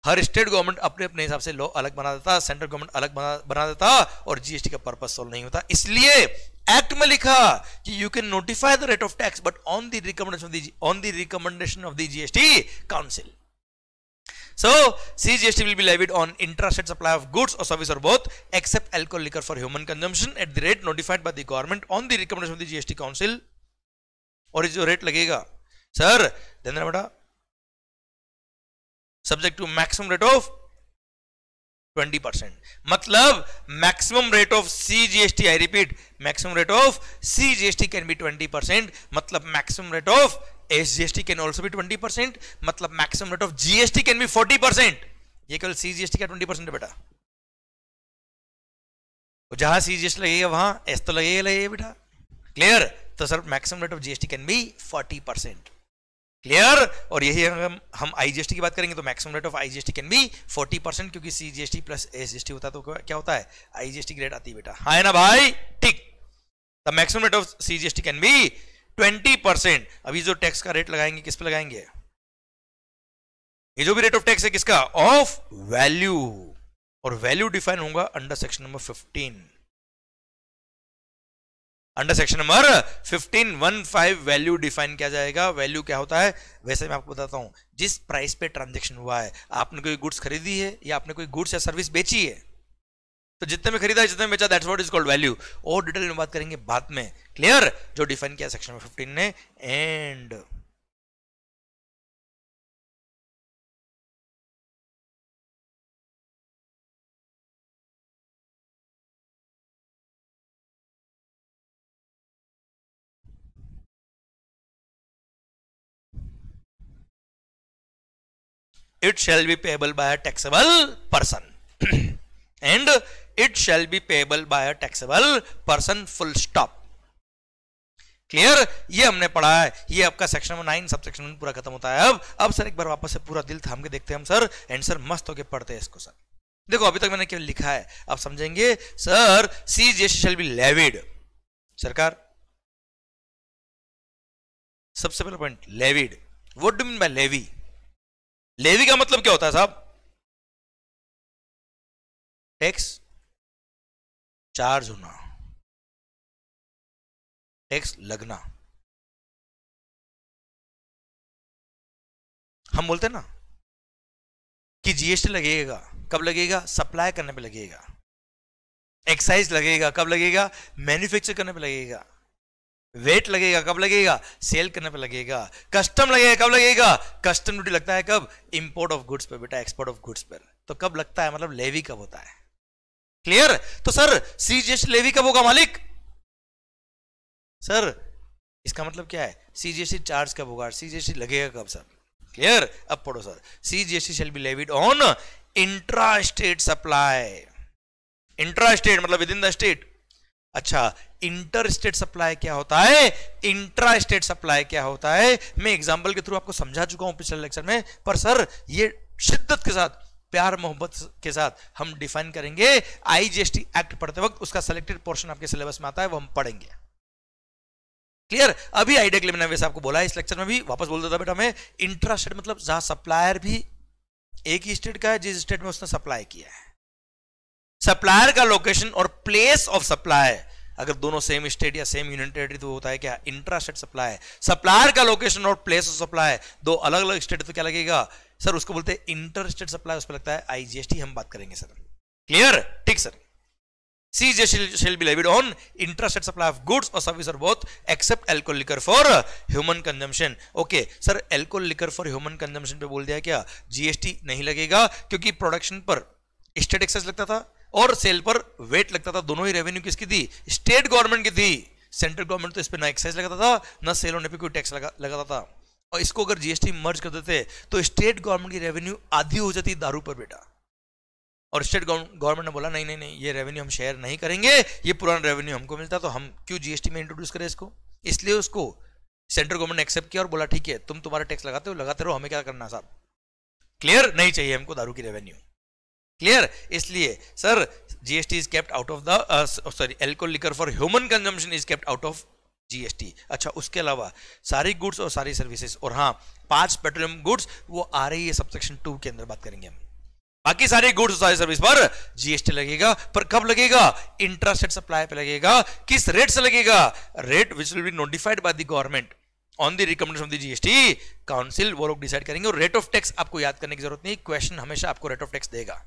हर स्टेट गवर्नमेंट अपने अपने हिसाब से लॉ अलग बना देता सेंट्रल गवर्नमेंट अलग बना, बना देता और जीएसटी का पर्पज सॉल्व नहीं होता। इसलिए एक्ट में लिखा कि you can notify the rate of tax but on the recommendation on the recommendation of the GST council So, CGST will be levied on intrastate supply of goods or service or both except alcohol liquor for human consumption at the rate notified by the government on the recommendation of the GST Council और जो रेट लगेगा सर ध्यान बेटा subject to maximum rate of 20 percent मतलब maximum rate of C GST I repeat maximum rate of C GST can be 20 percent मतलब maximum rate of S GST can also be 20 percent मतलब maximum rate of GST can be 40 percent ये केवल सी जीएसटी का 20 परसेंट है बेटा जहाँ सी जीएसटी लगेगा वहाँ एस तो लगेगा लगेगा बेटा क्लियर तो sir maximum rate of GST can be 40 percent clear और यही हम हम आईजीएसटी की बात करेंगे तो maximum rate of IGST can be 40 percent क्योंकि सीजीएसटी प्लस एसजीएसटी होता है तो क्या होता है आईजीएसटी की रेट आती है बेटा हाँ है ना भाई ठीक the maximum rate of CGST can be 20 percent. अभी जो टैक्स का रेट लगाएँगे, किस पे लगाएँगे? ये जो भी रेट ऑफ़ टैक्स है, किसका? ऑफ़ वैल्यू और वैल्यू डिफाइन होगा under section number 15 under section number 1515 value define किया जाएगा। वैल्यू क्या होता है? वैसे मैं आपको बताता हूँ। जिस प्राइस पे ट्रांजेक्शन हुआ है, आपने कोई गुड्स खरीदी है या आपने कोई गुड्स या सर्विस बेची है तो जितने में खरीदा जितने में बेचा that's what is called value और डिटेल में बात करेंगे बाद में. क्लियर जो डिफाइन किया सेक्शन नंबर फिफ्टीन ने. And it shall be payable by a taxable person. And it shall be payable by a taxable person, full stop. Clear ये हमने पढ़ा है। ये आपका section number nine sub section पूरा खत्म होता है अब। अब सर एक बार वापस से पूरा दिल थाम के देखते हैं हम सर एंड सर मस्त होके पढ़ते हैं इसको सर देखो, अभी तक मैंने केवल लिखा है। आप समझेंगे sir C GST shall be levied सरकार, सबसे पहला point levied what do mean by levy levy का मतलब क्या होता है साहब? टैक्स चार्ज होना। टैक्स लगना। हम बोलते हैं ना कि जीएसटी लगेगा, कब लगेगा? सप्लाई करने पे लगेगा। एक्साइज लगेगा, कब लगेगा? मैन्युफैक्चर करने पे लगेगा। वेट लगेगा, कब लगेगा? सेल करने पे लगेगा। कस्टम लगेगा, कब लगेगा? कस्टम ड्यूटी लगता है कब? इंपोर्ट ऑफ़ गुड्स पर बेटा एक्सपोर्ट ऑफ़ गुड्स पर तो कब लगता है? मतलब लेवी कब होता है? क्लियर तो सर सीजीएसटी लेवी कब होगा मालिक? सर इसका मतलब क्या है? सीजीएसटी चार्ज कब होगा? सीजीएसटी लगेगा कब सर क्लियर अब पढ़ो sir CGST shall be levied on intra state supply intra state मतलब विद इन द स्टेट अच्छा इंटर स्टेट सप्लाई क्या होता है? इंट्रा स्टेट सप्लाई क्या होता है? मैं एग्जांपल के थ्रू आपको समझा चुका हूँ पिछले लेक्चर में, पर सर ये शिद्दत के साथ प्यार मोहब्बत के साथ हम डिफाइन करेंगे। आईजीएसटी एक्ट पढ़ते वक्त उसका सिलेक्टेड पोर्शन आपके सिलेबस में आता है, वो हम पढ़ेंगे। क्लियर अभी आइडिया के लिए मैंने वैसे आपको बोला है, इस लेक्चर में भी वापस बोल देता बेटा मैं इंट्रा स्टेट मतलब जहाँ सप्लायर भी एक ही स्टेट का है, जिस स्टेट में उसने सप्लाई किया है। सप्लायर का लोकेशन और प्लेस ऑफ़ सप्लाई अगर दोनों सेम स्टेट या सेम यूनियन टेरिटरी तो होता है क्या? इंट्रा स्टेट सप्लाई सप्लायर का लोकेशन और प्लेस ऑफ़ सप्लाई दो अलग अलग स्टेट तो क्या लगेगा? सर, उसको बोलते हैं स्टेट सप्लाई, उस पर लगता है आईजीएसटी हम बात करेंगे सर। क्लियर ठीक सर। सर बोल दिया क्या? जीएसटी नहीं लगेगा, क्योंकि प्रोडक्शन पर स्टेट एक्सेस लगता था और सेल पर वेट लगता था। दोनों ही रेवेन्यू किसकी थी? स्टेट गवर्नमेंट की थी। सेंट्रल गवर्नमेंट तो इस पर ना एक्साइज लगाता था, ना सेल होने पे कोई टैक्स लगा, लगाता था। और इसको अगर जीएसटी मर्ज कर देते तो स्टेट गवर्नमेंट की रेवेन्यू आधी हो जाती दारू पर, बेटा। और स्टेट गवर्नमेंट ने बोला, नहीं नहीं नहीं, ये रेवेन्यू हम शेयर नहीं करेंगे, ये पुराना रेवेन्यू हमको मिलता तो हम क्यों जीएसटी में इंट्रोड्यूस करें इसको? इसलिए उसको सेंट्रल गवर्नमेंट ने एक्सेप्ट किया और बोला, ठीक है, तुम तुम्हारा टैक्स लगाते हो, लगाते रहो, हमें क्या करना साहब? क्लियर नहीं चाहिए हमको दारू की रेवेन्यू क्लियर इसलिए sir GST is kept out of the sorry alcohol liquor for human consumption is kept out of GST अच्छा उसके अलावा सारी गुड्स और सारी सर्विसेज़ और हाँ पाँच पेट्रोलियम गुड्स वो आ रही है सबसेक्शन टू के अंदर बात करेंगे हम। बाकी सारी गुड्स सारी सर्विस पर जीएसटी लगेगा, पर कब लगेगा? इंटरेस्ट सप्लाई पे लगेगा। किस रेट से लगेगा? Rate which will be notified by the government on the recommendation of the GST council वो लोग डिसाइड करेंगे, और रेट ऑफ़ टैक्स आपको याद करने की ज़रूरत नहीं क्वेश्चन हमेशा आपको रेट ऑफ़ टैक्स देगा।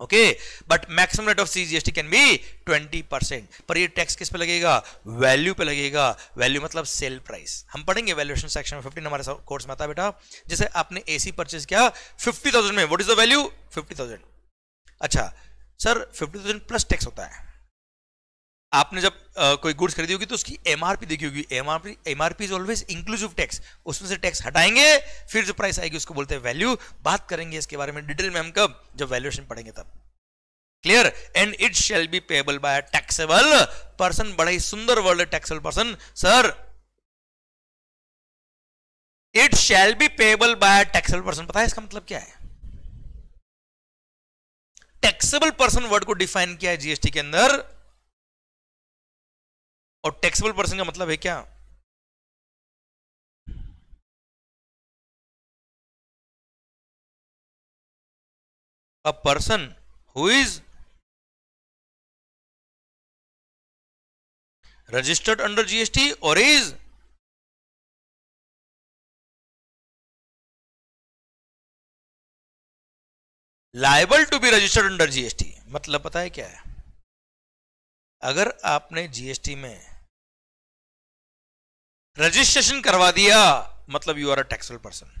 Okay but maximum rate of CGST can be twenty percent पर ये टैक्स किस पे लगेगा? वैल्यू पे लगेगा. वैल्यू मतलब सेल प्राइस हम पढ़ेंगे वैल्यूएशन सेक्शन में फिफ्टीन हमारे कोर्स में आता है बेटा। जैसे आपने एसी परचेज किया फिफ्टी थाउज़ेंड में what is the value fifty thousand अच्छा sir fifty thousand plus tax होता है। आपने जब आ, कोई गुड्स खरीदी होगी तो उसकी एमआरपी देखी होगी। MRP MRP is always inclusive tax उसमें से टैक्स हटाएँगे फिर जो प्राइस आएगी उसको बोलते हैं वैल्यू बात करेंगे इसके बारे में डिटेल में हम कब? जब वैल्यूएशन पढ़ेंगे तब। Clear and it shall be payable by taxable person बड़ा ही सुंदर वर्ड है taxable person sir it shall be payable by taxable person पता है इसका मतलब क्या है? टैक्सेबल पर्सन वर्ड को डिफाइन किया है जीएसटी के अंदर। और टैक्सेबल पर्सन का मतलब है क्या? A person who is registered under GST or is liable to be registered under GST मतलब पता है क्या है? अगर आपने जीएसटी में रजिस्ट्रेशन करवा दिया मतलब you are a taxable person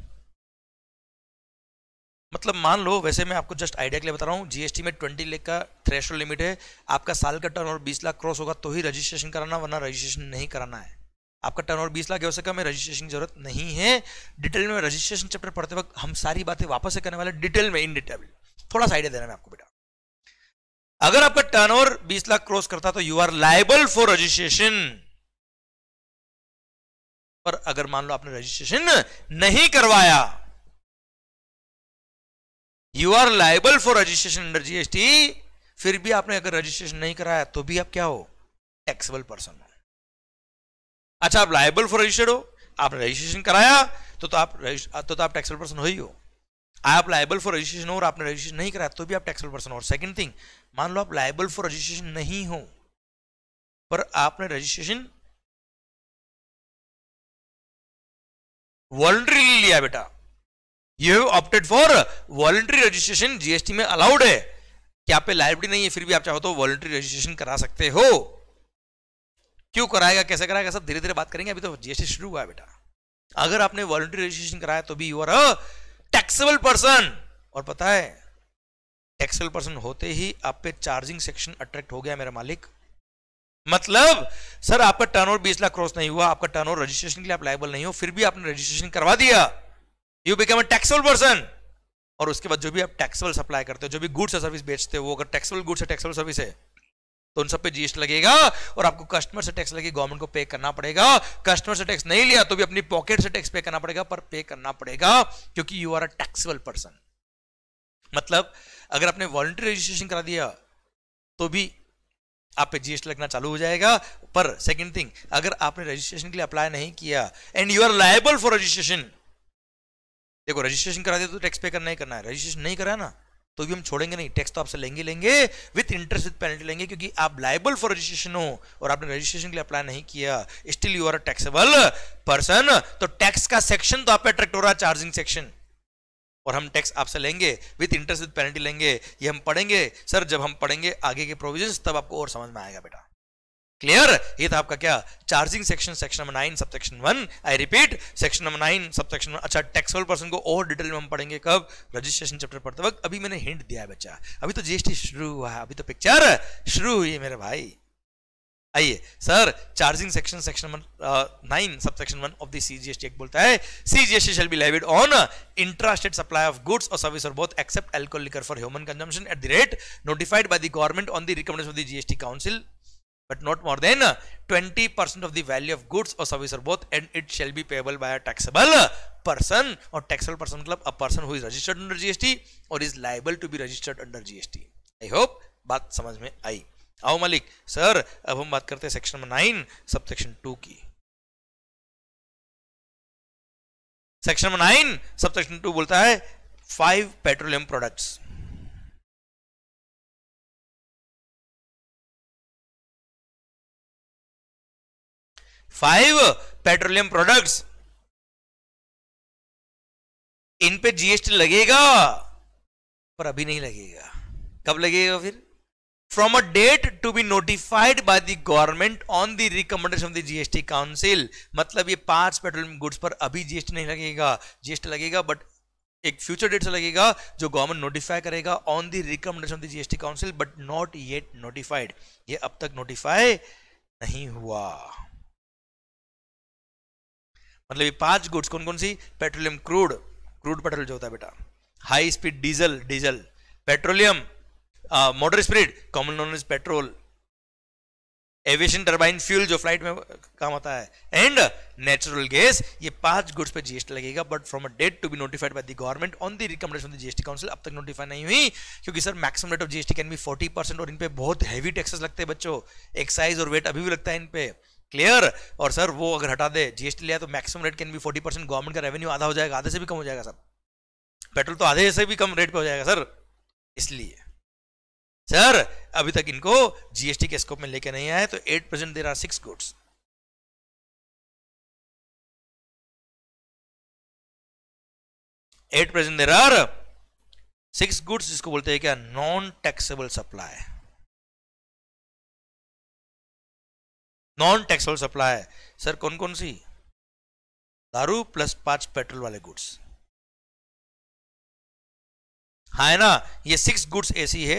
मतलब मान लो, वैसे मैं आपको जस्ट आइडिया के लिए बता रहा हूँ जीएसटी में ट्वेंटी लाख का थ्रेश लिमिट है, आपका साल का टर्न और बीस लाख क्रॉस होगा तो ही रजिस्ट्रेशन कराना, वरना रजिस्ट्रेशन नहीं कराना है। आपका टर्न और बीस लाख है, उससे में रजिस्ट्रेशन की ज़रूरत नहीं है। डिटेल में रजिस्ट्रेशन चैप्टर पढ़ते वक्त हम सारी बातें वापस से करने वाले डिटेल में इन डिटेल थोड़ा सा आइडिया देना मैं आपको बेटा। अगर आपका टर्न ओवर बीस लाख क्रॉस करता तो you are liable for registration पर अगर मान लो आपने रजिस्ट्रेशन नहीं करवाया you are liable for registration under GST फिर भी आपने अगर रजिस्ट्रेशन नहीं कराया तो भी आप क्या हो? टैक्सेबल पर्सन हो। अच्छा आप लाइबल फॉर रजिस्टर्ड हो आपने रजिस्ट्रेशन कराया तो तो आप तो, तो आप टैक्सेबल पर्सन हो ही हो। आप लाइबल फॉर रजिस्ट्रेशन हो और आपने रजिस्ट्रेशन नहीं कराया तो भी आप टैक्सेबल पर्सन हो। सेकंड थिंग मान लो आप लाइबल फॉर रजिस्ट्रेशन नहीं हो, पर आपने रजिस्ट्रेशन वॉलंटरी लिया बेटा। You have opted for voluntary registration GST में अलाउड है। कि आप पे लाइबिलिटी नहीं है, फिर भी आप चाहो तो वॉलंटरी रजिस्ट्रेशन करा सकते हो। क्यों कराएगा, कैसे कराएगा, सब धीरे धीरे बात करेंगे। अभी तो जीएसटी शुरू हुआ है बेटा। अगर आपने वॉलंटरी रजिस्ट्रेशन कराया तो भी you are a taxable person और पता है टैक्सेबल पर्सन होते ही आप पे चार्जिंग सेक्शन अट्रैक्ट हो गया मेरा मालिक। मतलब सर आपका टर्नओवर 20 लाख क्रॉस नहीं हुआ, आपका टर्नओवर रजिस्ट्रेशन के लिए आप लाइबल नहीं हो, फिर भी आपने रजिस्ट्रेशन करवा दिया। You become a taxable person और उसके बाद जो भी आप टैक्सेबल सप्लाई करते हो, जो भी गुड्स या सर्विस बेचते हो, वो अगर टैक्सेबल गुड्स या टैक्सेबल सर्विस है तो उन सब पे जीएसटी लगेगा और आपको कस्टमर से टैक्स लगे गवर्नमेंट को पे करना पड़ेगा। कस्टमर से टैक्स नहीं लिया तो भी अपनी पॉकेट से टैक्स पे करना पड़ेगा, पर पे करना पड़ेगा क्योंकि you are a taxable person मतलब अगर आपने वॉलंटरी रजिस्ट्रेशन करा दिया तो भी आप पे जीएसटी लगना चालू हो जाएगा। पर सेकंड थिंग अगर आपने रजिस्ट्रेशन के लिए अप्लाई नहीं किया and you are liable for registration देखो रजिस्ट्रेशन करा दिया तो टैक्स पे करना ही करना है। रजिस्ट्रेशन नहीं करा ना तो भी हम छोड़ेंगे नहीं। टैक्स तो आपसे लेंगे लेंगे विथ इंटरेस्ट विथ पेनल्टी लेंगे, क्योंकि आप लाइबल फॉर रजिस्ट्रेशन हो और आपने रजिस्ट्रेशन के लिए अप्लाई नहीं किया still you are a taxable person तो टैक्स का सेक्शन तो आप अट्रैक्ट हो रहा है चार्जिंग सेक्शन और हम टैक्स आपसे लेंगे विथ इंटरेस्ट विथ पेनल्टी लेंगे, ये हम पढ़ेंगे। सर जब हम पढ़ेंगे आगे के प्रोविज़न तब आपको और समझ में आएगा बेटा। क्लियर ये था आपका क्या? Charging section section number nine sub section one I repeat section number nine sub section अच्छा टैक्सेबल पर्सन को और डिटेल में हम पढ़ेंगे कब? रजिस्ट्रेशन चैप्टर पढ़ते वक्त। अभी मैंने हिंट दिया है बच्चा। अभी तो जीएसटी शुरू हुआ है। अभी तो पिक्चर शुरू हुई है मेरे भाई। आइए sir charging section section number nine sub section one of the CGST act बोलता है। CGST shall be levied on intrastate supply of goods और सर्विस और both except alcohol liquor for human consumption at the rate notified by the government on the recommendation of the GST council but not more than 20% of the value of goods or service or both and it shall be payable by a taxable person or taxable person मतलब a person who is registered under GST or is liable to be registered under GST I hope बात समझ में आई आओ मलिक सर अब हम बात करते हैं section number nine sub section two की section number nine sub section two बोलता है five petroleum products five petroleum products इन पे जीएसटी लगेगा, पर अभी नहीं लगेगा। कब लगेगा फिर? From a date to be notified by the government on the recommendation of the GST council मतलब ये पाँच पेट्रोलियम गुड्स पर अभी जीएसटी नहीं लगेगा। जीएसटी लगेगा बट एक फ्यूचर डेट से लगेगा, जो गवर्नमेंट नोटिफाई करेगा on the recommendation of the GST council but not yet notified ये अब तक नोटिफाई नहीं हुआ। मतलब ये पाँच गुड्स कौन कौन सी? Petroleum crude. क्रूड पेट्रोल जो होता है बेटा। High speed diesel diesel petroleum motor spirit common known is petrol aviation turbine fuel जो फ़्लाइट में काम आता है। एंड नेचुरल गैस ये पाँच गुड्स पे जीएसटी लगेगा but from a date to be notified by the government on the recommendation of the GST council अब तक नोटिफाई नहीं हुई, क्योंकि sir maximum rate of GST can be 40 percent और इन पे बहुत हैवी टैक्सेस लगते हैं बच्चों। एक्साइज और वेट अभी भी लगता है इन पे क्लियर और सर वो अगर हटा दे जीएसटी लिया तो maximum rate can be forty percent government का रेवेन्यू आधा हो जाएगा, आधे से भी कम हो जाएगा सर पेट्रोल तो आधे से भी कम रेट पे हो जाएगा सर इसलिए। सर अभी तक इनको जीएसटी के स्कोप में लेके नहीं आए तो eight percent there are six goods eight percent there are six goods जिसको बोलते हैं क्या? Non taxable supply non taxable supply है सर कौन कौन सी? दारू प्लस पाँच पेट्रोल वाले गुड्स हाँ है ना? ये सिक्स गुड्स ऐसी है।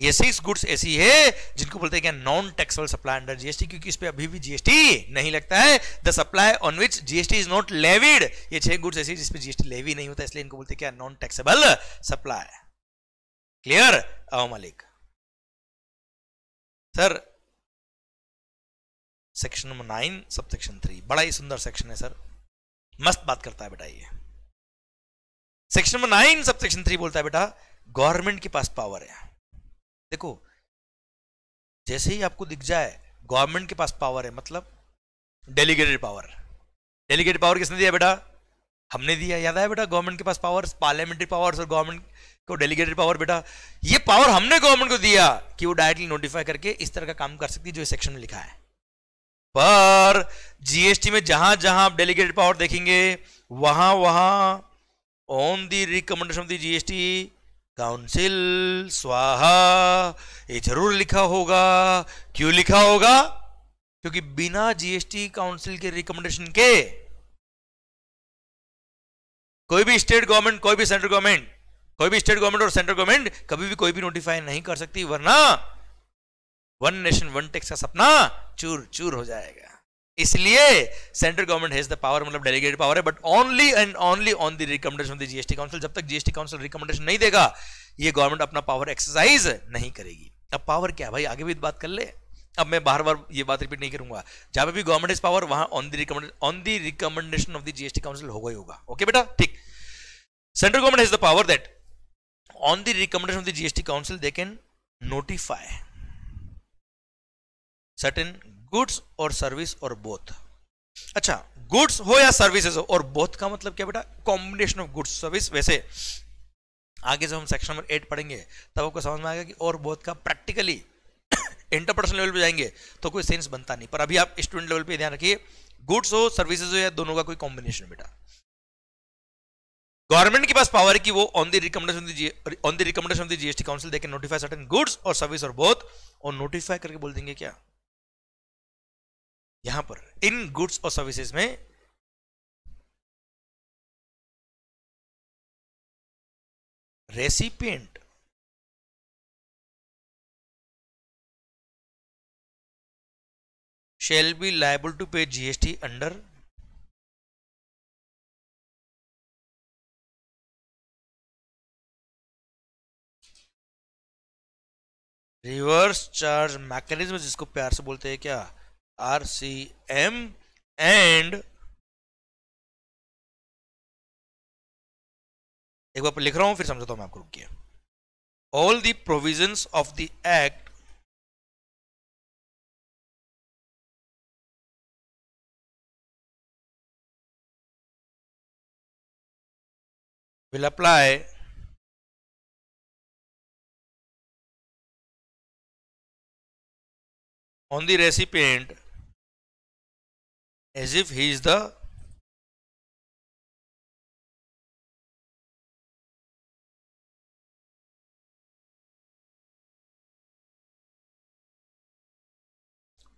ये सिक्स गुड्स ऐसी है, जिनको बोलते हैं क्या? Non taxable supply under GST क्योंकि इस पे अभी भी जीएसटी नहीं लगता है। The supply on which GST is not levied ये छह गुड्स ऐसी जिसपे जीएसटी लेवी नहीं होता, इसलिए इनको बोलते क्या? नॉन टैक्सेबल सप्लाई क्लियर मालिक। Sir section number nine sub section three बड़ा ही सुंदर सेक्शन है सर मस्त बात करता है बेटा ये। Section number nine sub section three बोलता है बेटा गवर्नमेंट के पास पावर है। देखो, जैसे ही आपको दिख जाए गवर्नमेंट के पास पावर है मतलब डेलीगेटेड पावर डेलीगेटेड पावर किसने दिया बेटा? हमने दिया, याद आया बेटा? गवर्नमेंट के पास पावर्स पार्लियामेंट्री पावर्स और गवर्नमेंट को डेलीगेटेड पावर बेटा। ये पावर हमने गवर्नमेंट को दिया कि वो डायरेक्टली नोटिफाई करके इस तरह का काम कर सकती है जो इस सेक्शन में लिखा है। पर जीएसटी में जहाँ जहाँ आप डेलीगेटेड पावर देखेंगे, वहाँ वहाँ on the recommendation of the GST council स्वाहा, ये ज़रूर लिखा होगा। क्यों लिखा होगा? क्योंकि बिना जीएसटी काउंसिल के रिकमेंडेशन के कोई भी स्टेट गवर्नमेंट कोई भी सेंट्रल गवर्नमेंट कोई भी स्टेट गवर्नमेंट और सेंट्रल गवर्नमेंट कभी भी कोई भी नोटिफाई नहीं कर सकती, वरना वन नेशन वन टैक्स का सपना चूर चूर हो जाएगा। इसलिए central government has the power मतलब डेलीगेटेड पावर है but only and only on the recommendation of the GST council जब तक जीएसटी काउंसिल रिकमेंडेशन नहीं देगा, ये गवर्नमेंट अपना पावर एक्सरसाइज नहीं करेगी। अब पावर क्या भाई? आगे भी बात कर ले। अब मैं बार बार ये बात रिपीट नहीं करूँगा। जहाँ भी गवर्नमेंट इज़ पावर वहाँ on the on the recommendation of the GST council होगा ही होगा। ओके बेटा? ठीक। Central government has the power that on the recommendation of the GST council they can notify certain goods और सर्विस और बोथ अच्छा गुड्स हो या सर्विसेज़ हो और बोथ का मतलब क्या बेटा कॉम्बिनेशन ऑफ़ गुड्स सर्विस वैसे, आगे जब हम सेक्शन नंबर एट पढ़ेंगे, तब आपको समझ में आएगा कि और बोथ का प्रैक्टिकली इंटरपर्सनल लेवल पे जाएँगे तो कोई सेंस बनता नहीं। पर अभी आप स्टूडेंट लेवल पे ध्यान रखिए गुड्स हो सर्विसेज़ हो या दोनों का कोई कॉम्बिनेशन बेटा। गवर्नमेंट के पास पावर है कि वो on the recommendation on the recommendation the GST council they notify certain goods और सर्विस और बोथ और नोटिफाई करके बोल देंगे क्या? यहाँ पर, इन गुड्स और सर्विसेज़ में recipient shall be liable to pay GST under reverse charge mechanism, जिसको प्यार से बोलते हैं क्या? आर सी एम एंड एक बार लिख रहा हूँ, फिर समझाता हूँ मैं आपको, रुकिए। All the provisions of the act will apply on the recipient as if he is the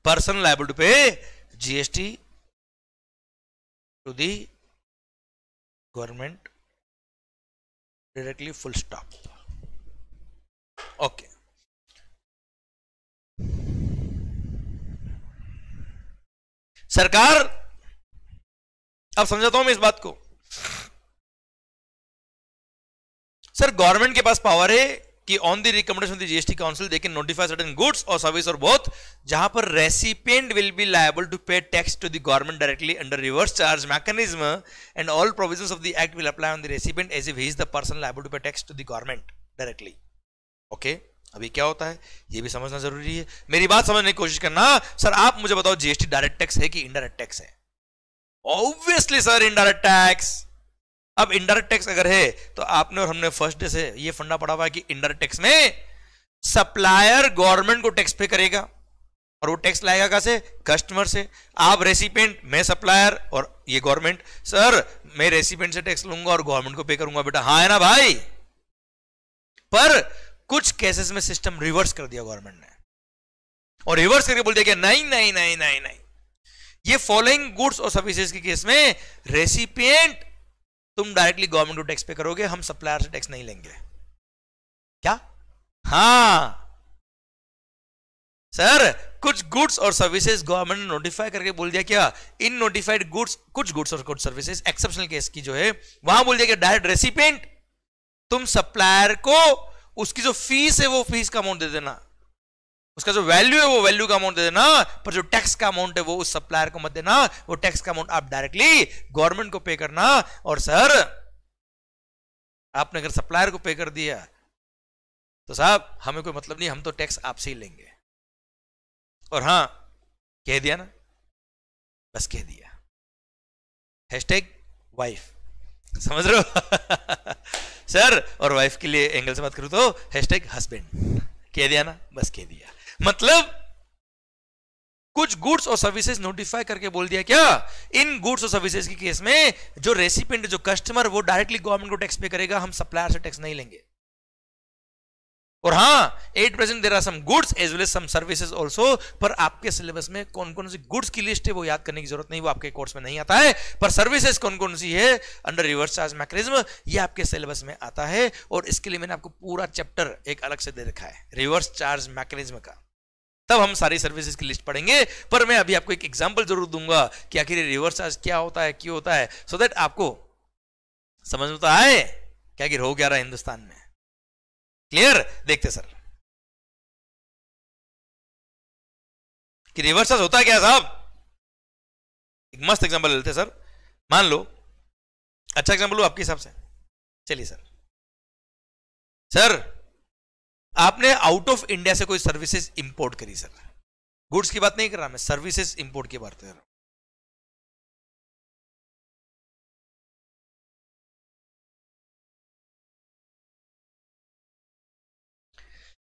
person liable to pay GST to the government directly full stop okay सरकार अब समझाता हूँ मैं इस बात को। सर गवर्नमेंट के पास पावर है कि on the recommendation the GST council they can notify certain goods और सर्विस और बोथ जहाँ पर recipient will be liable to pay tax to the government directly under reverse charge mechanism and all provisions of the act will apply on the recipient as if is the person liable to pay tax to the government directly okay अभी क्या होता है? ये भी समझना ज़रूरी है। मेरी बात समझने की कोशिश करना। सर, आप मुझे बताओ जीएसटी डायरेक्ट टैक्स है कि इनडायरेक्ट टैक्स है? ऑब्वियसली सर इनडायरेक्ट टैक्स अब इनडायरेक्ट टैक्स अगर है तो आपने और हमने फ़र्स्ट डे से ये फंडा पड़ा हुआ है कि इनडायरेक्ट टैक्स में सप्लायर गवर्नमेंट को टैक्स पे करेगा। और वो टैक्स लाएगा कहाँ से? कस्टमर से। आप रेसिपेंट मैं सप्लायर और ये गवर्नमेंट सर मैं रेसिपेंट से टैक्स लूँगा और गवर्नमेंट को पे करूँगा, बेटा। हाँ है ना भाई? पर कुछ केसेस में सिस्टम रिवर्स कर दिया गवर्नमेंट ने। और रिवर्स करके बोल दिया कि नहीं नहीं नहीं नहीं नहीं। ये फॉलोइंग गुड्स और सर्विसेज़ के केस में रेसिपिएंट तुम डायरेक्टली गवर्नमेंट को टैक्स पे करोगे, हम सप्लायर से टैक्स नहीं लेंगे। क्या? हाँ। सर, कुछ गुड्स और सर्विसेज़ गवर्नमेंट ने नोटिफाई करके बोल दिया क्या? इन नोटिफाइड गुड्स कुछ गुड्स और गुड सर्विसेज़ एक्सेप्शनल केस की जो है, वहाँ बोल दिया कि डायरेक्ट रेसिपेंट तुम सप्लायर को उसकी जो फ़ीस है, वो फ़ीस का अमाउंट दे देना। उसका जो वैल्यू है, वो वैल्यू का अमाउंट दे देना, पर जो टैक्स का अमाउंट है, वो उस सप्लायर को मत देना। वो टैक्स का अमाउंट आप डायरेक्टली गवर्नमेंट को पे करना। और सर आपने अगर सप्लायर को पे कर दिया तो साहब, हमें कोई मतलब नहीं, हम तो टैक्स आपसे ही लेंगे। और हाँ, कह दिया ना? बस कह दिया। हैशटैग वाइफ समझ रहे हो? सर और वाइफ के लिए एंगल से बात करूँ तो हैशटैग हस्बैंड कह दिया ना? बस कह दिया। मतलब कुछ गुड्स और सर्विसेज़ नोटिफाई करके बोल दिया क्या? इन गुड्स और सर्विसेज़ के केस में जो रेसिपेंट जो कस्टमर वो डायरेक्टली गवर्नमेंट को टैक्स पे करेगा, हम सप्लायर से टैक्स नहीं लेंगे। और हाँ eight percent there are some goods as well as some services also पर आपके सिलेबस में कौन कौन सी गुड्स की लिस्ट है वो याद करने की ज़रूरत नहीं, वो आपके कोर्स में नहीं आता है। पर सर्विसेज़ कौन कौन सी है? अंडर रिवर्स चार्ज मैकेनिज्म ये आपके सिलेबस में आता है और इसके लिए मैंने आपको पूरा चैप्टर एक अलग से दे रखा है रिवर्स चार्ज मैकेनिज्म का। तब हम सारी सर्विसेज़ की लिस्ट पढ़ेंगे, पर मैं अभी आपको एक एग्जांपल ज़रूर दूँगा कि आखिर रिवर्स चार्ज क्या होता है, क्यों होता है सो so दैट आपको समझ में तो आए क्या गिर हो गया रहा हिंदुस्तान में। क्लियर देखते सर। कि रिवर्स होता है क्या साहब? एक मस्त एग्जांपल लेते सर। मान लो अच्छा एग्जांपल लो आपके हिसाब से। चलिए सर। सर, आपने आउट ऑफ़ इंडिया से कोई सर्विसेज़ इंपोर्ट करी, सर। गुड्स की बात नहीं कर रहा मैं सर्विसेज़ इंपोर्ट की बात कर रहा हूँ।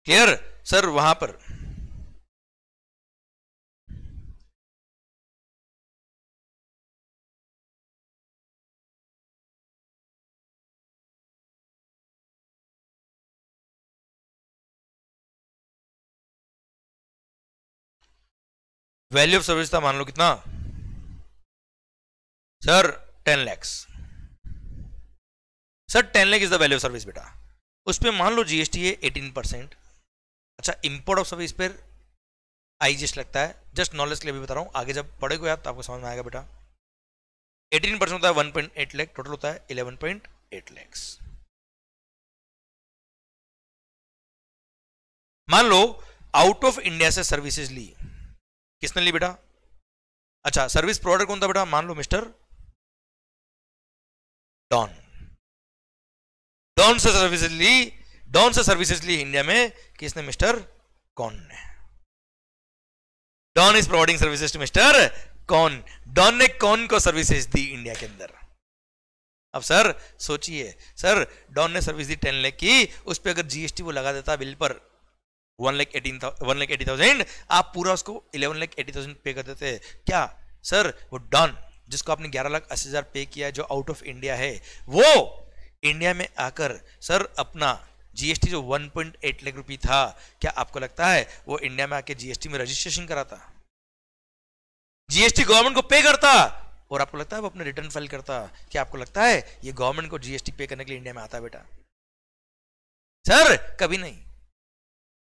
क्लियर सर वहाँ पर। वैल्यू ऑफ़ सर्विस था, मान लो कितना? Sir ten lakhs sir ten lakh is the value of service बेटा। उस पर मान लो जीएसटी है एटीन परसेंट अच्छा इंपोर्ट ऑफ़ सर्विस पर आई जस्ट लगता है। जस्ट नॉलेज के लिए भी बता रहा हूँ। आगे जब पढ़ेगा यार तो आपको समझ में आएगा बेटा। एटीन परसेंट होता है one point eight lakh total होता है इलेवन पॉइंट एट मान लो आउट ऑफ़ इंडिया से सर्विसेज़ ली। किसने ली बेटा? अच्छा सर्विस प्रोवाइडर कौन था बेटा? मान लो मिस्टर डॉन डॉन से सर्विसेज़ ली। डॉन से सर्विसेज़ ली इंडिया में? किसने मिस्टर कौन ने? Don is providing services to mister कौन। डॉन ने कौन को सर्विसेज़ दी इंडिया के अंदर? अब सर, सोचिए। सर, डॉन ने सर्विस दी टेन लेख की। उस पर अगर जीएसटी वो लगा देता बिल पर one lakh eighteen one lakh eighty thousand, आप पूरा उसको इलेवन लेख एटी थाउज़ेंड पे कर देते। क्या? सर, वो डॉन, जिसको आपने ग्यारह लाख अस्सी हज़ार पे किया जो आउट ऑफ़ इंडिया है, वो इंडिया में आकर सर अपना जीएसटी जो 1.8 लाख रुपए था, क्या आपको लगता है वो इंडिया में आके जीएसटी में रजिस्ट्रेशन कराता? जीएसटी गवर्नमेंट को पे करता और आपको लगता है वो अपने रिटर्न फ़ाइल करता? क्या आपको लगता है ये गवर्नमेंट को जीएसटी पे करने के लिए इंडिया में आता बेटा? सर कभी नहीं।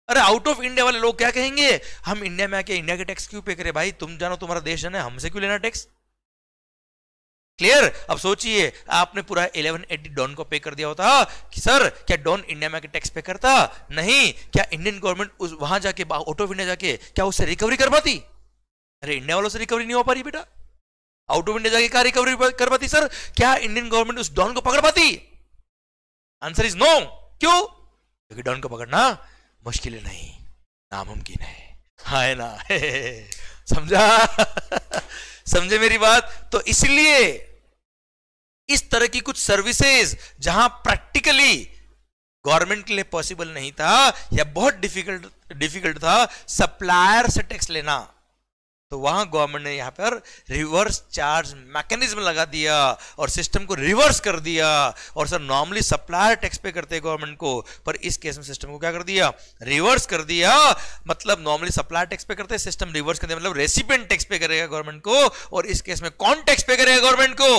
अरे आउट ऑफ़ इंडिया वाले लोग क्या कहेंगे? हम इंडिया में आके इंडिया के टैक्स क्यों पे करें भाई? तुम जानो तुम्हारा देश जाने हमसे क्यों लेना टैक्स क्लियर अब सोचिए, आपने पूरा 1180 डॉन को पे कर दिया होता। कि सर, क्या डॉन इंडिया में टैक्स पे करता? नहीं। क्या इंडियन गवर्नमेंट उस वहाँ जाके आउट ऑफ़ इंडिया जाके, क्या उससे रिकवरी कर पाती? अरे, इंडिया वालों से रिकवरी नहीं हो पा रही बेटा। आउट ऑफ़ इंडिया जाके क्या रिकवरी कर पाती, सर? क्या इंडियन गवर्नमेंट उस डॉन को पकड़ पाती? आंसर इज़ नो क्यों? क्योंकि डॉन को पकड़ना मुश्किल नहीं, नामुमकिन है। हाय ना? समझा? समझे मेरी बात? तो इसलिए इस तरह की कुछ सर्विसेज़ जहाँ प्रैक्टिकली गवर्नमेंट के लिए पॉसिबल नहीं था, या बहुत डिफ़िकल्ट डिफ़िकल्ट था सप्लायर से टैक्स लेना। तो वहाँ गवर्नमेंट ने यहाँ पर रिवर्स चार्ज मैकेनिज्म लगा दिया और सिस्टम को रिवर्स कर दिया। और सर नॉर्मली सप्लायर टैक्स पे करते हैं गवर्नमेंट को, पर इस केस में सिस्टम को क्या कर दिया? रिवर्स कर दिया। मतलब नॉर्मली सप्लायर टैक्स पे करते सिस्टम रिवर्स कर दिया। मतलब रेसिपेंट टैक्स पे करेगा गवर्नमेंट को और इस केस में कौन टैक्स पे करेगा गवर्नमेंट को?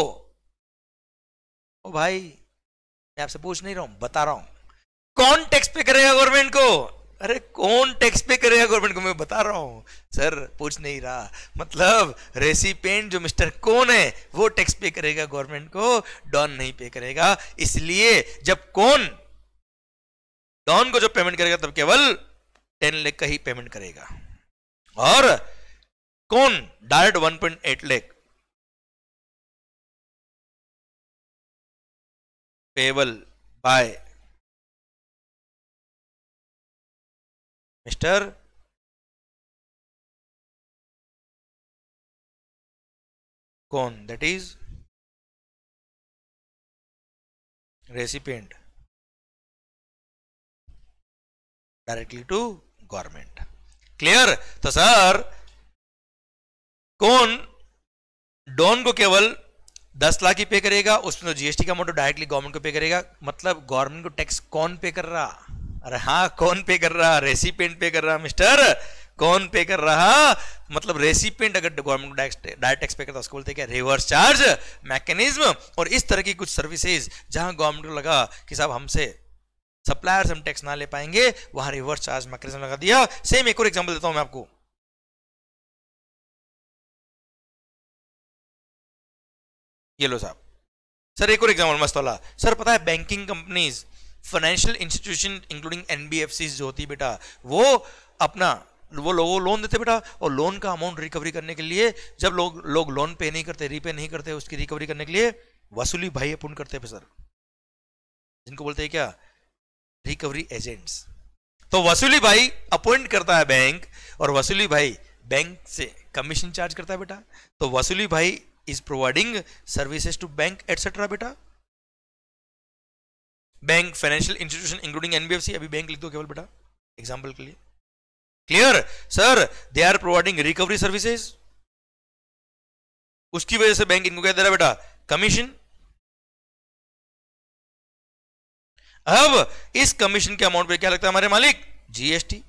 ओ भाई, मैं आपसे पूछ नहीं रहा हूँ, बता रहा हूँ। कौन टैक्स पे करेगा गवर्नमेंट को? अरे कौन टैक्स पे करेगा गवर्नमेंट को? मैं बता रहा हूँ। सर, पूछ नहीं रहा। मतलब रेसिपेंट जो मिस्टर कौन है, वो टैक्स पे करेगा गवर्नमेंट को डॉन नहीं पे करेगा। इसलिए जब कौन डॉन को जो पेमेंट करेगा, तब केवल टेन लेख का ही पेमेंट करेगा। और कौन direct one point eight lakh payable by mister कौन, that is recipient directly to government clear तो सर, कौन डॉन को केवल दस लाख ही पे करेगा, उसमें तो जीएसटी का अमाउंट डायरेक्टली गवर्नमेंट को पे करेगा मतलब गवर्नमेंट को टैक्स कौन पे कर रहा? अरे हाँ कौन पे कर रहा? रेसिपेंट पे कर रहा मिस्टर कौन पे कर रहा? मतलब रेसिपेंट अगर गवर्नमेंट डायरेक्ट टैक्स पे करता, उसको बोलते क्या? रिवर्स चार्ज मैकेनिज्म और इस तरह की कुछ सर्विसेज़ जहाँ गवर्नमेंट को लगा कि साहब हमसे सप्लायर्स हम टैक्स ना ले पाएँगे, वहाँ रिवर्स चार्ज मैकेनिज्म लगा दिया। सेम एक और एग्ज़ाम्पल देता हूँ मैं आपको। ये लो साहब। सर, एक और एग्ज़ाम्पल मस्त वाला। सर, पता है banking companies financial institution including NBFC जो होती बेटा, वो अपना, वो लोगों लोन देते बेटा, और लोन का अमाउंट रिकवरी करने के लिए, जब लोग लोग लोन पे नहीं करते रीपे नहीं करते, उसकी रिकवरी करने के लिए, वसूली भाई अपूर्ण करते हैं सर। जिनको बोलते हैं क्या? रिकवरी एजेंट्स तो वसूली भाई अपॉइंट करता है बैंक और वसूली भाई बैंक से कमीशन चार्ज करता है बेटा। तो वसूली भाई is providing services to bank etcetera बेटा। Bank financial institution including NBFC अभी बैंक लिख दो केवल बेटा एग्ज़ाम्पल के लिए। Clear sir they are providing recovery services उसकी वजह से बैंक इनको क्या दे रहा है बेटा कमीशन अब इस कमीशन के अमाउंट पे क्या लगता है हमारे मालिक? जीएसटी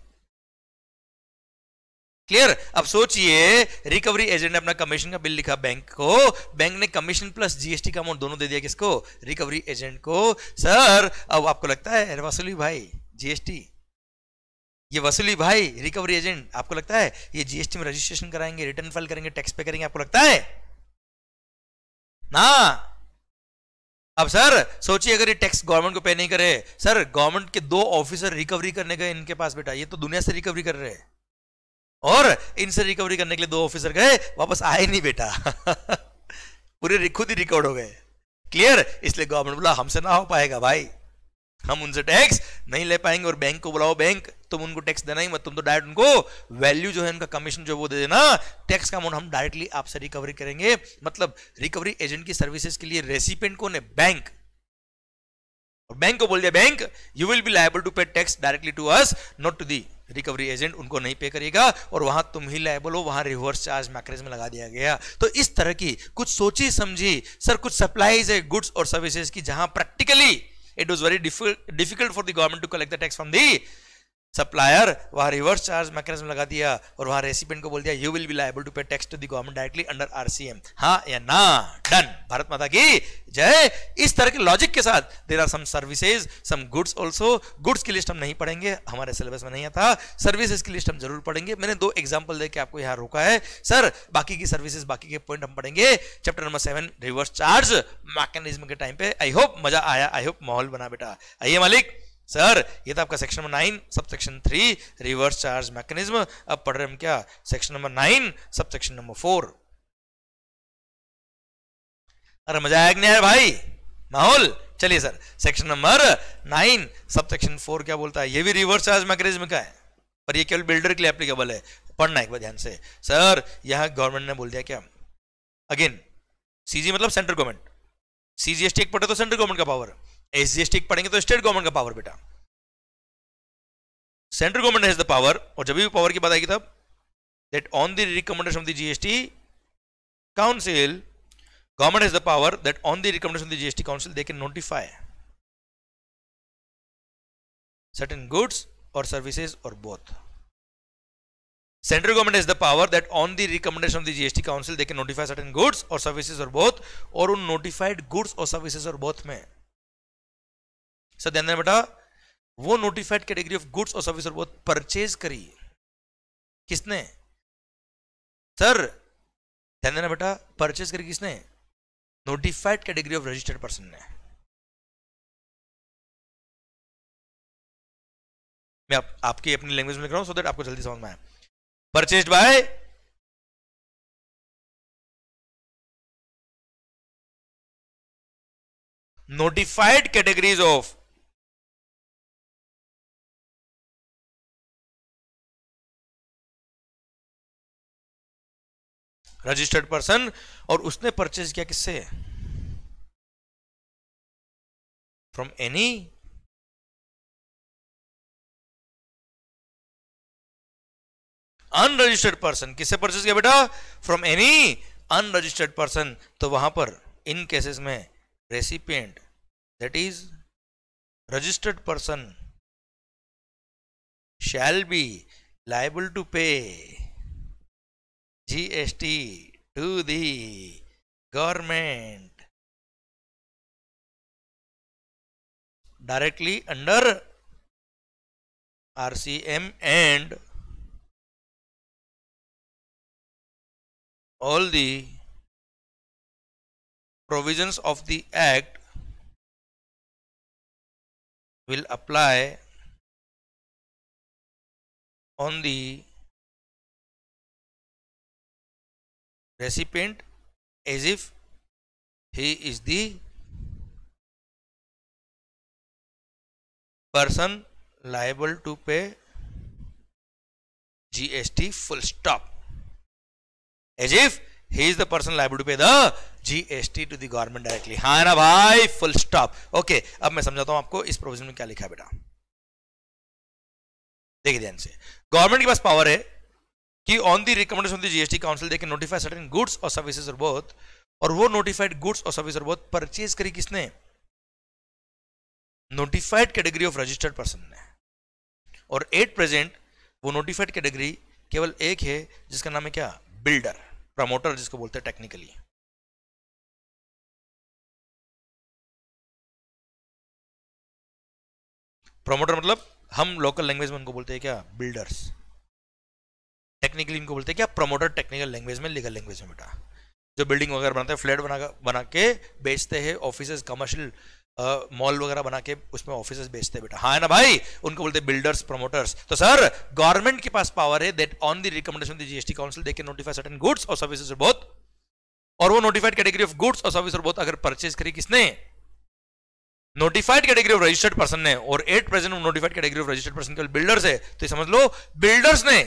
क्लियर अब सोचिए रिकवरी एजेंट ने अपना कमीशन का बिल लिखा बैंक को। बैंक ने कमीशन प्लस जीएसटी का अमाउंट दोनों दे दिया किसको? रिकवरी एजेंट को। सर अब आपको लगता है वसूली भाई जीएसटी ये वसूली भाई रिकवरी एजेंट आपको लगता है, ये जीएसटी में रजिस्ट्रेशन कराएँगे रिटर्न फ़ाइल करेंगे टैक्स पे करेंगे, आपको लगता है? ना? अब सर सोचिए, अगर ये टैक्स गवर्नमेंट को पे नहीं करे। सर गवर्नमेंट के दो ऑफिसर रिकवरी करने गए इनके पास, बेटा। ये तो दुनिया से रिकवरी कर रहे हैं। और इनसे रिकवरी करने के लिए दो ऑफिसर गए, वापस आए नहीं बेटा। पूरे खुद ही रिकॉर्ड हो गए। क्लियर इसलिए गवर्नमेंट बोला, हमसे ना हो पाएगा भाई। हम उनसे टैक्स नहीं ले पाएँगे और बैंक को बुलाओ बैंक तुम उनको टैक्स देना ही मत, तुम तो डायरेक्ट उनको वैल्यू जो है, उनका कमीशन जो वो दे देना। टैक्स का अमाउंट हम डायरेक्टली आपसे रिकवरी करेंगे। मतलब रिकवरी एजेंट की सर्विसेज़ के लिए रेसिपेंट है? बैंक और बैंक को बोल दिया bank you will be liable to pay tax directly to us not to the recovery agent उनको नहीं पे करेगा और वहाँ तुम ही लाइबल हो, वहाँ रिवर्स चार्ज मैकेनिज्म लगा दिया गया। तो इस तरह की कुछ सोची समझी सर कुछ सप्लाईज है गुड्स और सर्विसेज़ की, जहाँ practically it was very difficult for the government to collect the tax from the supplier वहाँ रिवर्स चार्ज मैकेनिज्म लगा दिया और वहाँ रेसिपेंट को बोल दिया you will be liable to pay tax to the government directly under RCM हाँ या ना? डन भारत माता की जय। इस तरह के लॉजिक के साथ there are some services some goods also goods की लिस्ट हम नहीं पढ़ेंगे, हमारे सिलेबस में नहीं आता सर्विसेज़ की लिस्ट हम ज़रूर पढ़ेंगे। मैंने दो एग्ज़ाम्पल देकर आपको यहाँ रोका है। सर बाकी की सर्विसेज़ बाकी के पॉइंट हम पढ़ेंगे। Chapter number seven reverse charge mechanism के टाइम पे। आई होप मज़ा आया आई होप माहौल बना बेटा। आइए मालिक। सर ये तो आपका section number nine sub section three reverse charge mechanism अब पढ़ रहे हम क्या? Section number nine sub section number four अरे मज़ा आया नहीं है भाई? माहौल? चलिए sir section number nine sub section four क्या बोलता है? ये भी रिवर्स चार्ज मैकेनिज्म का है। पर ये केवल बिल्डर के लिए एप्लीकेबल है। पढ़ना एक बार ध्यान से। सर यहाँ गवर्नमेंट ने बोल दिया क्या? अगेन सीजी मतलब सेंट्रल गवर्नमेंट सीजीएसटी एक पढ़े तो सेंट्रल गवर्नमेंट का पावर एस जी पढ़ेंगे तो स्टेट गवर्नमेंट का पावर बेटा। Central government has the power और जब भी पावर की बात आएगी तब that on the recommendation of the GST council government has the power that on the recommendation of the GST council they can notify certain goods और सर्विसेज़ और both central government is the power that on the recommendation of the GST council they can notify certain goods और सर्विसेज़ और बोथ और उन नोटिफाइड गुड्स और सर्विसेज़ और बोथ में सर ध्यान देना बेटा वो नोटिफाइड कैटेगरी ऑफ़ गुड्स और सर्विस वो परचेज करी। किसने? सर ध्यान देना बेटा परचेज करी किसने? Notified category of registered person ने। मैं आप, आपकी अपनी लैंग्वेज में लिख रहा हूँ सो दैट आपको जल्दी समझ में आए। Purchase by notified categories of registered person और उसने परचेज किया किससे? फ्रॉम एनी अनरजिस्टर्ड पर्सन किससे परचेज किया बेटा? फ्रॉम एनी अनरजिस्टर्ड पर्सन तो वहाँ पर इन केसेस में recipient that is registered person shall be liable to pay. GST to the government. Directly under RCM and all the provisions of the act will apply on the recipient as if he is the person liable to pay GST full stop as if he is the person liable to pay the GST to the government directly हाँ ना भाई full stop okay, अब मैं समझाता हूँ आपको इस प्रोविज़न में क्या लिखा है बेटा देखिए ध्यान से गवर्नमेंट के पास पावर है कि on the recommendation of the GST council they can notify certain goods और सर्विसेज़ और बोथ और वो नोटिफाइड गुड्स और सर्विस और बोथ परचेज करी किसने? Notified category of registered person ने। और एट प्रेजेंट वो नोटिफाइड कैटेगरी केवल एक है, जिसका नाम है क्या? बिल्डर प्रमोटर जिसको बोलते हैं टेक्निकली प्रमोटर मतलब हम लोकल लैंग्वेज में उनको बोलते हैं क्या? बिल्डर्स टेक्निकली इनको बोलते हैं क्या प्रमोटर टेक्निकल लैंग्वेज में लीगल लैंग्वेज में बेटा जो बिल्डिंग वगैरह बनाते हैं फ्लैट बना बना के बेचते हैं ऑफ़िस कमर्शियल मॉल वगैरह बना के उसमें ऑफ़िस बेचते हैं बेटा। हाँ ना भाई? उनको बोलते हैं बिल्डर्स प्रमोटर्स तो सर गवर्नमेंट के पास पावर है that on the recommendation GST council they can notify certain goods और सर्विसेज़ बहुत और वो नोटिफाइड कैटेगरी ऑफ़ गुड्स और सर्विस और बहुत अगर परचेज करी किसने? Notified category of registered person ने। और at present notified category of registered person केवल बिल्डर्स है। तो समझ लो बिल्डर्स ने।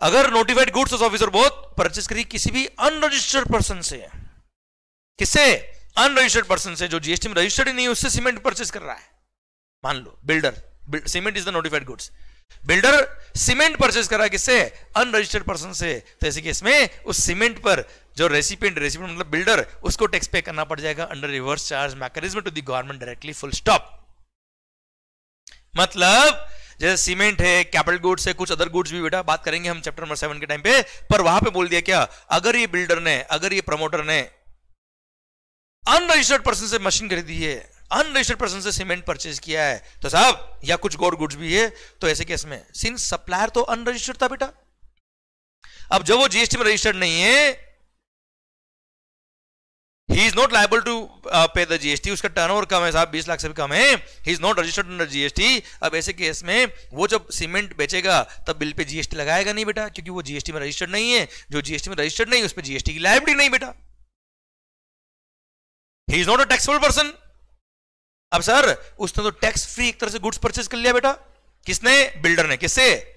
अगर नोटिफाइड गुड्स ऑफिसर बहुत परचेज करी किसी भी अनरजिस्टर्ड पर्सन से। किससे? अनरजिस्टर्ड पर्सन से, जो जीएसटी में रजिस्टर्ड ही नहीं उससे सीमेंट परचेज कर रहा है। मान लो builder cement is the notified goods builder cement purchase कर रहा है किससे? अनरजिस्टर्ड पर्सन से। तो ऐसे केस में उस सीमेंट पर जो रेसिपिएंट रेसिपिएंट मतलब बिल्डर उसको टैक्स पे करना पड़ जाएगा under reverse charge mechanism to the government directly full stop मतलब जैसे सीमेंट है कैपिटल गुड्स है, कुछ अदर गुड्स भी बेटा, बात करेंगे हम चैप्टर नंबर सेवन के टाइम पे, पर वहाँ पे बोल दिया क्या, अगर ये बिल्डर ने, अगर ये प्रमोटर ने अनरजिस्टर्ड पर्सन से मशीन खरीदी है अनरजिस्टर्ड पर्सन से सीमेंट परचेज किया है तो साहब, या कुछ गोड गुड्स भी है तो ऐसे केस में सिंस सप्लायर तो अनरजिस्टर्ड था बेटा। अब जब वो जीएसटी में रजिस्टर्ड नहीं है he is not liable to pay the GST उसका टर्नओवर कम है साहब 20 लाख से भी कम है। He is not registered under GST अब ऐसे केस में वो जब सीमेंट बेचेगा, तब बिल पे जीएसटी लगाएगा नहीं बेटा, क्योंकि वो जीएसटी में रजिस्टर्ड नहीं है। जो जीएसटी में रजिस्टर्ड नहीं उस पर जीएसटी की लाइबिलिटी नहीं बेटा। He is not a taxable person अब सर उसने तो टैक्स फ्री एक तरह से गुड्स परचेज कर लिया बेटा। किसने? बिल्डर ने। किससे?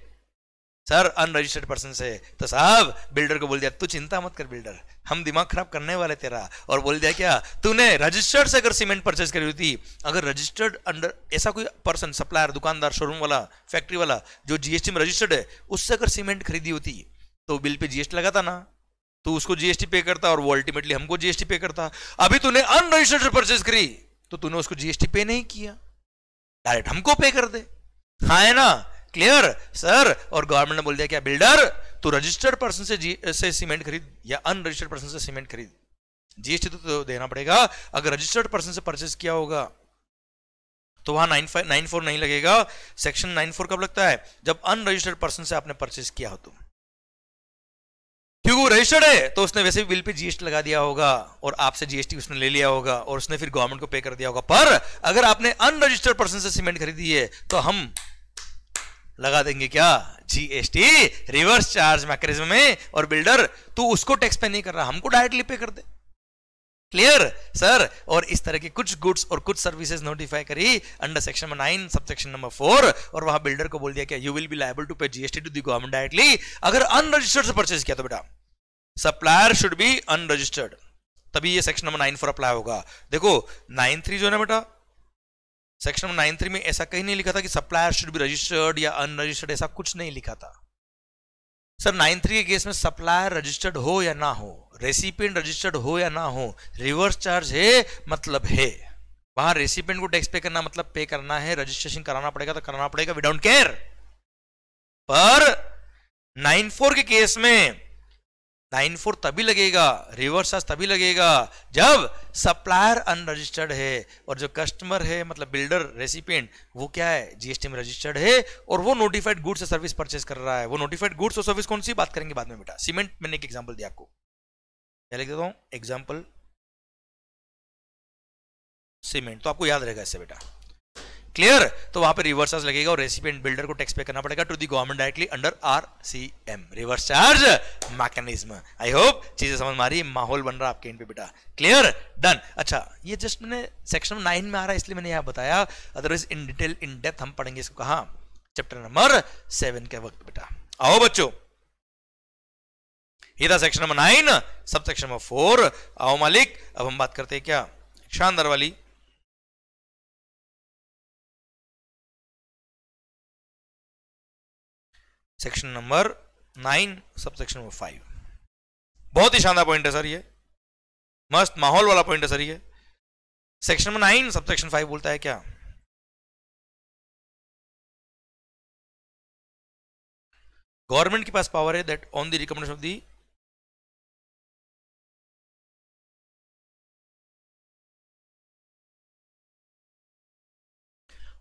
सर अनरजिस्टर्ड पर्सन से। तो साहब बिल्डर को बोल दिया, तू चिंता मत कर बिल्डर हम दिमाग खराब करने वाले तेरा। और बोल दिया, क्या? तूने रजिस्टर्ड से अगर सीमेंट परचेज करी हुई थी अगर रजिस्टर्ड अंडर ऐसा कोई पर्सन सप्लायर दुकानदार शोरूम वाला फैक्ट्री वाला, जो जीएसटी में रजिस्टर्ड है, उससे अगर सीमेंट खरीदी होती तो बिल पे जीएसटी लगाता ना। तो उसको जीएसटी पे करता और वो अल्टीमेटली हमको जीएसटी पे करता। अभी तूने अनरजिस्टर्ड परचेज करी तो तूने उसको जीएसटी पे नहीं किया। डायरेक्ट हमको पे कर दे। हाँ है ना? क्लियर सर और गवर्नमेंट ने बोल दिया क्या बिल्डर तू रजिस्टर्ड पर्सन से से सीमेंट खरीद या अनरजिस्टर्ड पर्सन से सीमेंट खरीद। जीएसटी तो, तो देना पड़ेगा। अगर रजिस्टर्ड पर्सन से परचेज किया होगा तो वहाँ नाइन फाइव नाइन फोर नहीं लगेगा। सेक्शन नाइन फोर कब लगता है? जब अनरजिस्टर्ड पर्सन से आपने परचेस किया हो तो। क्योंकि वो रजिस्टर्ड है तो उसने वैसे भी बिल पे जीएसटी लगा दिया होगा और आपसे जीएसटी उसने ले लिया होगा और उसने फिर गवर्नमेंट को पे कर दिया होगा। पर अगर आपने अनरजिस्टर्ड पर्सन से सीमेंट खरीदी है तो हम लगा देंगे क्या? जीएसटी रिवर्स चार्ज मैकेनिज्म में और बिल्डर तू उसको टैक्स पे नहीं कर रहा, हमको डायरेक्टली पे कर दे। क्लियर सर और इस तरह के कुछ गुड्स और कुछ सर्विसेज़ नोटिफाई करी under section number nine sub section number four और वहाँ बिल्डर को बोल दिया क्या you will be liable to pay GST to the government directly अगर अनरजिस्टर्ड से परचेज किया तो बेटा सप्लायर शुड बी अनरजिस्टर्ड तभी ये section number nine four apply होगा। देखो नाइन थ्री जो है ना बेटा सेक्शन नंबर नाइन थ्री में ऐसा कहीं नहीं लिखा था कि सप्लायर शुड बी रजिस्टर्ड या अनरजिस्टर्ड ऐसा कुछ नहीं लिखा था। सर नाइन थ्री के केस में सप्लायर रजिस्टर्ड हो या ना हो रेसिपेंट रजिस्टर्ड हो या ना हो रिवर्स चार्ज है मतलब है। वहाँ रेसिपेंट को टैक्स पे करना मतलब पे करना है रजिस्ट्रेशन कराना पड़ेगा तो कराना पड़ेगा वी डोंट केयर पर नाइन फोर के केस में नाइन फोर तभी लगेगा रिवर्स चार्ज तभी लगेगा, जब सप्लायर अनरजिस्टर्ड है और जो कस्टमर है मतलब बिल्डर रेसिपिएंट वो क्या है? जीएसटी में रजिस्टर्ड है और वो नोटिफाइड गुड्स से सर्विस परचेज कर रहा है। वो नोटिफाइड गुड्स और सर्विस कौन सी? बात करेंगे बाद में बेटा। सीमेंट मैंने एक एग्ज़ाम्पल दिया आपको। क्या लिख देता हूँ? एग्ज़ाम्पल सीमेंट तो आपको याद रहेगा इससे बेटा। क्लियर तो वहाँ पे रिवर्स चार्ज लगेगा और रेसिपिएंट बिल्डर को टैक्स पे करना पड़ेगा to the government directly under R C M reverse charge mechanism I hope चीज़ें समझ में आ रही, माहौल बन रहा आपके इन पे बेटा. क्लियर डन अच्छा ये जस्ट मैंने सेक्शन नाइन में आ रहा है, इसलिए मैंने यहाँ बताया. Otherwise in detail in depth हम पढ़ेंगे इसको कहा? चैप्टर नंबर सेवन के वक्त बेटा. आओ बच्चों. ये था section number nine sub section number four आओ मालिक, अब हम बात करते हैं क्या? शानदार वाली section number nine sub section number five बहुत ही शानदार पॉइंट है सर ये। मस्त माहौल वाला पॉइंट है सर ये। Section number nine sub section five बोलता है क्या? गवर्नमेंट के पास पावर है that on the recommendation of the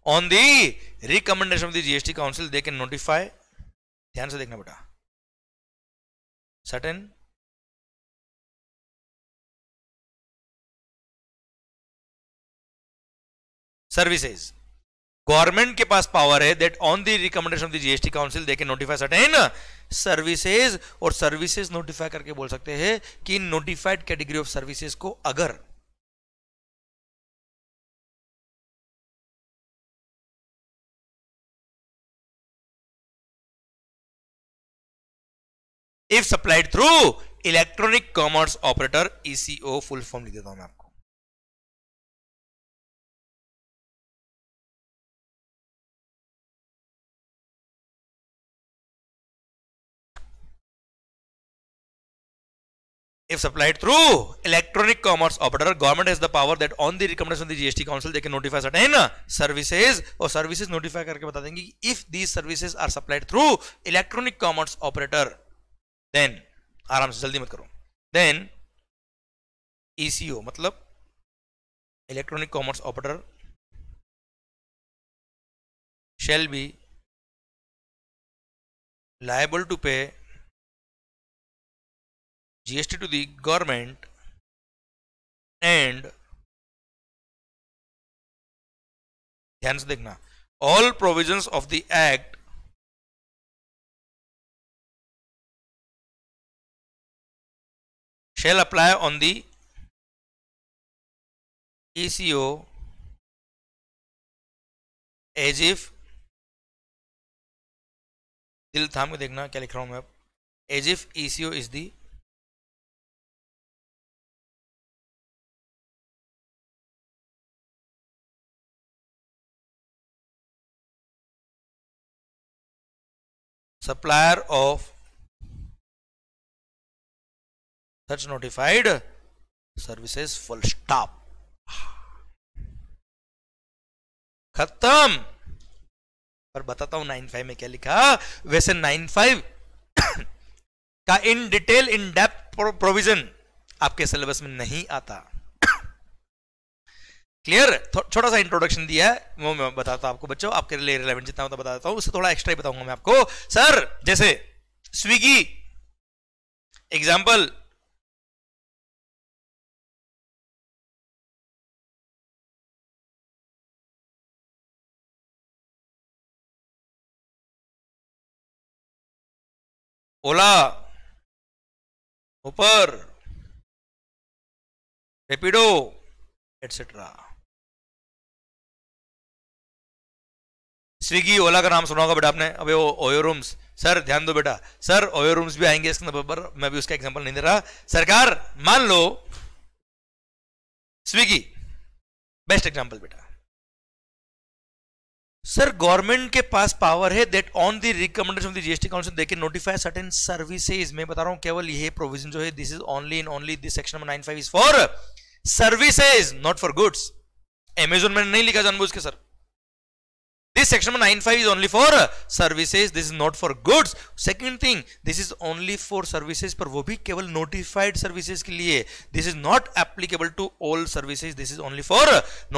on the recommendation of the GST council they can notify ध्यान से देखना बेटा। सर्टेन सर्विसेज़ गवर्नमेंट के पास पावर है that on the recommendation of the GST council they can notify certain services और सर्विसेज़ नोटिफाई करके बोल सकते हैं कि नोटिफाइड कैटेगरी ऑफ़ सर्विसेज़ को अगर if supplied through electronic commerce operator ECO full form लिख देता हूँ मैं आपको। If supplied through electronic commerce operator government has the power that on the recommendation GST council देखिए कैन सटे ना सर्विसेज़ और सर्विसेज़ नोटिफाई करके बता देंगे if these services are supplied through electronic commerce operator then आराम से जल्दी मत करो। देन ईसीओ मतलब electronic commerce operator shall be liable to pay GST to the government and ध्यान से देखना all provisions of the act shall apply on the ECO as if, दिल थाम के देखना क्या लिख रहा हूँ मैं अब। As if ECO is the supplier of such notified. Services, full stop. खत्म। पर बताता हूँ नाइन फाइव में क्या लिखा? वैसे नाइन फाइव का in detail in depth provision आपके सिलेबस में नहीं आता। क्लियर छोटा सा इंट्रोडक्शन दिया है, वो मैं बताता हूँ आपको बच्चों। आपके लिए रिलेवेंट जितना होता बताता हूँ। उससे थोड़ा एक्स्ट्रा ही बताऊँगा मैं आपको। सर जैसे स्विगी एग्ज़ाम्पल ओला ऊपर रेपिडो एटसेट्रा स्विगी, ओला का नाम सुना होगा बेटा आपने। अबे वो ओयो रूम्स सर, ध्यान दो बेटा। सर ओयो रूम्स भी आएँगे इसके नंबर पर, मैं भी उसका एग्जांपल नहीं दे रहा। सरकार, मान लो, स्विगी। बेस्ट एग्जांपल बेटा। सर गवर्नमेंट के पास पावर है that on the recommendation of the GST council they can notify certain services मैं बता रहा हूँ, केवल ये प्रोविज़न जो है this is only in only this section number 95 is for services not for goods Amazon में नहीं लिखा जानबूझ के sir This section number 95 is only for services. This is not for goods. Second thing, this is only for services पर वो भी केवल notified services के लिए. This is not applicable to all services. This is only for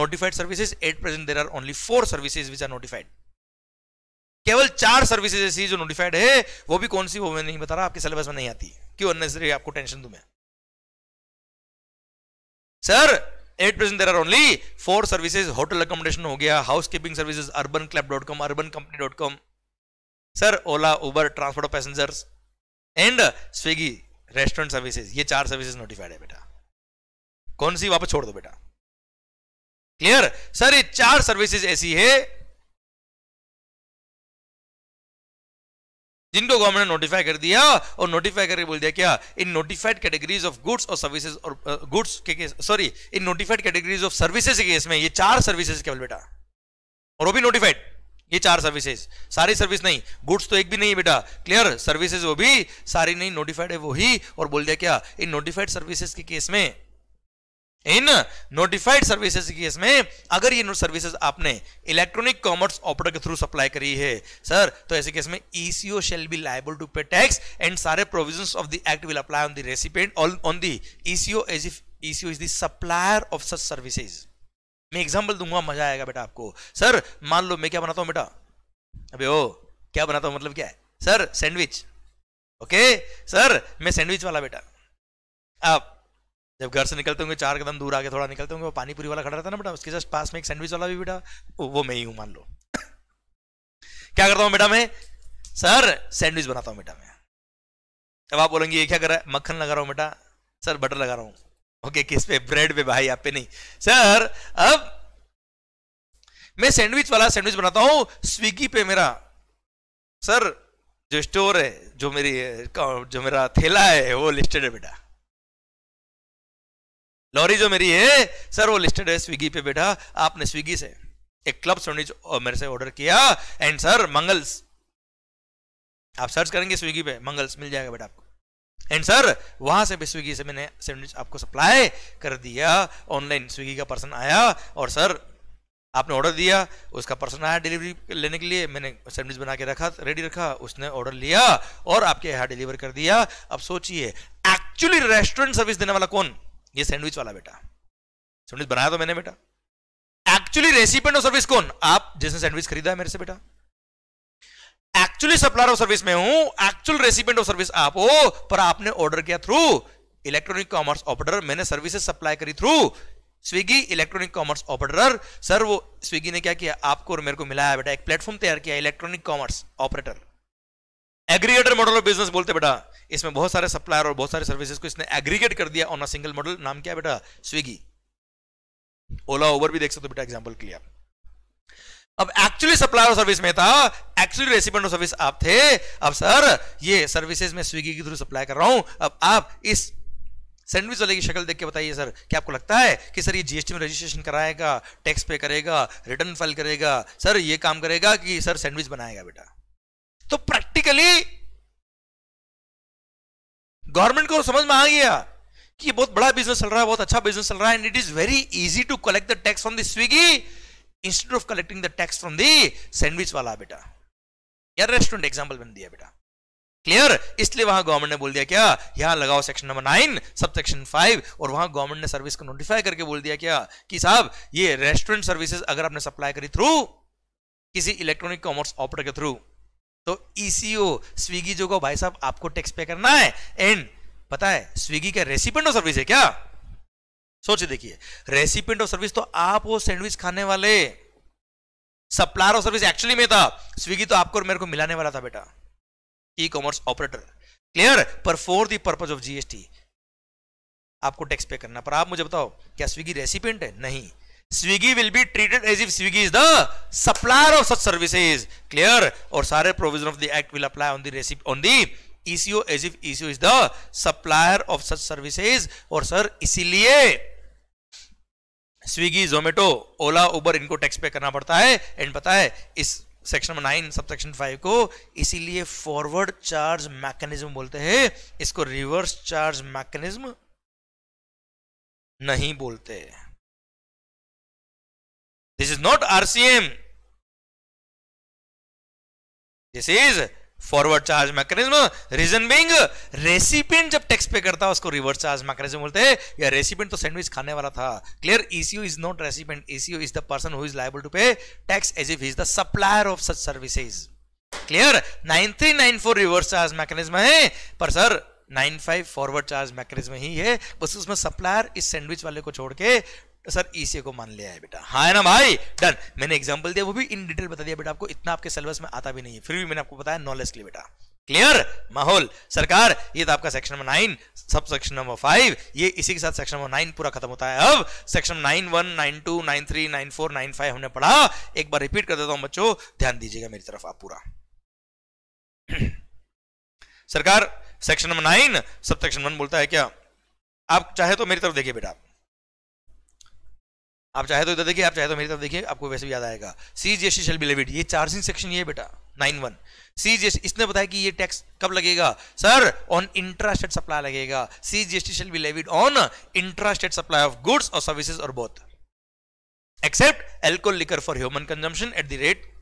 notified services. At present there are only four services which are notified. केवल चार सर्विसेज़ ऐसी जो नोटिफाइड है वो भी कौन सी वो मैं नहीं बता रहा आपके सिलेबस में नहीं आती क्यों अननेसरी आपको टेंशन दूँ मैं sir at present there are only four services hotel accommodation हो गया housekeeping services Urban Club dot com Urban Company dot com sir Ola Uber transport of passengers and Swiggy restaurant services ये चार सर्विसेज़ नोटिफाइड है बेटा। कौन सी? वापस छोड़ दो बेटा। क्लियर सर ये चार सर्विसेज़ ऐसी है जिनको गवर्नमेंट ने नोटिफाई कर दिया और नोटिफाई करके बोल दिया, क्या? In notified categories of goods और सर्विसेज़ और गुड्स के case sorry in notified categories of services के केस में ये चार सर्विसेज़ केवल बेटा। और वो भी नोटिफाइड ये चार सर्विसेज़ सारी सर्विस नहीं गुड्स तो एक भी नहीं है बेटा। क्लियर सर्विसेज़ वो भी, सारी नहीं नोटिफाइड है वो ही। और बोल दिया, क्या? इन नोटिफाइड सर्विसेज़ के केस में इन नोटिफाइड सर्विसेज़ केस में अगर ये सर्विसेज़ आपने इलेक्ट्रॉनिक कॉमर्स ऑपरेटर के थ्रू सप्लाई करी है सर तो ऐसे केस में ECO shall be liable to pay tax and सारे provisions of the act will apply on the recipient on the ECO as if ECO is the supplier of such services मैं एग्जांपल दूँगा, मज़ा आएगा बेटा आपको। सर मान लो मैं क्या बनाता हूँ बेटा? अबे ओ, क्या बनाता हूँ मतलब क्या है? सर सैंडविच ओके सर मैं सैंडविच वाला बेटा। आप जब घर से निकलते होंगे, चार कदम दूर आके थोड़ा निकलते होंगे, वो पानी पूरी वाला खड़ा रहता है ना बेटा, उसके जस्ट पास में एक सैंडविच वाला भी बेटा, वो मैं ही हूँ, मान लो। क्या करता हूँ बेटा मैं? सर सैंडविच बनाता हूँ बेटा मैं। अब आप बोलेंगे, ये क्या कर रहा है? मक्खन लगा रहा हूँ बेटा। सर बटर लगा रहा हूँ। ओके किस पे? ब्रेड पे, भाई, आप पे नहीं। सर, अब मैं सैंडविच वाला सैंडविच बनाता हूँ स्विगी पे मेरा। सर, जो स्टोर है, जो मेरी, जो मेरा थैला है, वो लिस्टेड है बेटा। लॉरी जो मेरी है, सर वो लिस्टेड है स्विगी पे बेटा। आपने स्विगी से एक क्लब सैंडविच मेरे से ऑर्डर किया। एंड सर मंगल्स। आप सर्च करेंगे स्विगी पे, मंगल्स मिल जाएगा बेटा आपको। एंड सर वहाँ से भी स्विगी से मैंने सैंडविच आपको सप्लाई कर दिया। ऑनलाइन स्विगी का पर्सन आया और सर आपने ऑर्डर दिया। उसका पर्सन आया डिलीवरी लेने के लिए। मैंने सैंडविच बना के रखा रेडी रखा, उसने ऑर्डर लिया और आपके यहाँ डिलीवर कर दिया। अब सोचिए एक्चुअली रेस्टोरेंट सर्विस देने वाला कौन? ये सैंडविच वाला बेटा। सैंडविच बनाया तो मैंने बेटा। एक्चुअली रेसिपेंट ऑफ़ सर्विस कौन? आप जिसने सैंडविच खरीदा है मेरे से बेटा। एक्चुअली सप्लायर ऑफ़ सर्विस में हूँ एक्चुअल रेसिपेंट ऑफ़ सर्विस आप हो, पर आपने ऑर्डर किया थ्रू इलेक्ट्रॉनिक कॉमर्स ऑपरेटर मैंने सर्विसेज़ सप्लाई करी through Swiggy electronic commerce operator sir वो स्विगी ने क्या किया? आपको और मेरे को मिलाया बेटा, एक प्लेटफॉर्म तैयार किया electronic commerce operator aggregator model of business बोलते बेटा। इसमें बहुत सारे सप्लायर और बहुत सारे सर्विसेज़ को इसने एग्रीगेट कर दिया ऑन अ सिंगल मॉडल नाम क्या बेटा? स्विगी ओला ओवर भी देख सकते हो, बेटा एग्जांपल के लिए अब एक्चुअली सप्लायर सर्विस में था। एक्चुअली रेसिपेंट ऑफ़ सर्विस आप थे। अब सर ये सर्विसेज़ में स्विगी के थ्रू सप्लाई कर रहा हूँ। अब आप इस सैंडविच वाले की शक्ल देख के बताइए सर क्या आपको लगता है कि सर ये जीएसटी में रजिस्ट्रेशन कराएगा टैक्स पे करेगा रिटर्न फ़ाइल करेगा? सर ये काम करेगा कि सर सैंडविच बनाएगा, बेटा? तो प्रैक्टिकली गवर्नमेंट को समझ में आ गया कि ये बहुत बड़ा बिज़नेस चल रहा है, बहुत अच्छा बिज़नेस चल रहा है and it is very easy to collect the tax from the Swiggy instead of collecting the tax from the sandwich वाला बेटा या रेस्टोरेंट एग्ज़ाम्पल बन दिया बेटा क्लियर इसलिए वहाँ गवर्नमेंट ने बोल दिया क्या यहाँ लगाओ section number nine sub section five और वहाँ गवर्नमेंट ने सर्विस को नोटिफाई करके बोल दिया क्या कि साहब ये रेस्टोरेंट सर्विसेज़ अगर आपने सप्लाई करी थ्रू किसी इलेक्ट्रॉनिक कॉमर्स ऑपरेटर के थ्रू तो ईसीओ e स्विगी जो को भाई साहब, आपको टैक्स पे करना है। एंड पता है स्विगी का रेसिपेंट ऑफ़ सर्विस है क्या? सोचे देखिए रेसिपेंट ऑफ़ सर्विस तो आप वो सैंडविच खाने वाले सप्लायर ऑफ़ सर्विस एक्चुअली में था। स्विगी तो आपको और मेरे को मिलाने वाला था, बेटा। ई कॉमर्स ऑपरेटर क्लियर पर for the purpose of GST आपको टैक्स पे करना। पर आप मुझे बताओ, क्या स्विगी रेसिपेंट है? नहीं। Swiggy will be treated as if Swiggy is the supplier of such services clear और सारे provision of the act will apply on the recipient on the ECO as if ECO is the supplier of such services. और सर इसीलिए स्विगी जोमेटो ओला उबर इनको टैक्स पे करना पड़ता है। एंड पता है, इस section number nine sub section five को इसीलिए फॉरवर्ड चार्ज मैकेनिज्म बोलते हैं। इसको रिवर्स चार्ज मैकेनिज्म नहीं बोलते। This is not RCM this is forward charge mechanism reason being recipient जब टैक्स पे करता है, उसको रिवर्स चार्ज मैकेनिज्म बोलते हैं। या रेसिपिएंट तो सैंडविच खाने वाला था। Clear ECO is not recipient ECO is the person who is liable to pay tax as if is the supplier of such services clear 9394 reverse charge mechanism है। पर सर 95 फॉरवर्ड चार्ज मैकेनिज्म ही है। बस उसमें सप्लायर इस सैंडविच वाले को छोड़ के तो सर ईसी को मान लिया है बेटा। हाँ है ना भाई? डन। मैंने एग्ज़ाम्पल दिया, वो भी इन डिटेल बता दिया बेटा आपको। इतना आपके सिलेबस में आता भी नहीं है। फिर भी मैंने आपको बताया नॉलेज के लिए बेटा। क्लियर माहौल। सरकार, ये तो आपका section number nine sub section number five ये इसी के साथ सेक्शन नंबर नाइन पूरा खत्म होता है। अब section nine one nine two nine three nine four nine five हमने पढ़ा। एक बार रिपीट कर देता हूँ बच्चों। ध्यान दीजिएगा मेरी तरफ़ आप पूरा। सरकार section number nine sub section one बोलता है क्या? आप चाहे तो मेरी तरफ़ देखिए बेटा। चाहे तो इधर देखिए आप चाहे तो मेरी तरफ़ देखिए आपको वैसे भी याद आएगा। C G S T shall be levied ये चार्जिंग सेक्शन ये बेटा nine one C G S इसने बताया कि ये टैक्स कब लगेगा? सर ऑन इंट्रास्टेट सप्लाई लगेगा। C G S T shall be levied on intrastate supply of goods और सर्विसेज़ और both except alcohol liquor for human consumption at the rate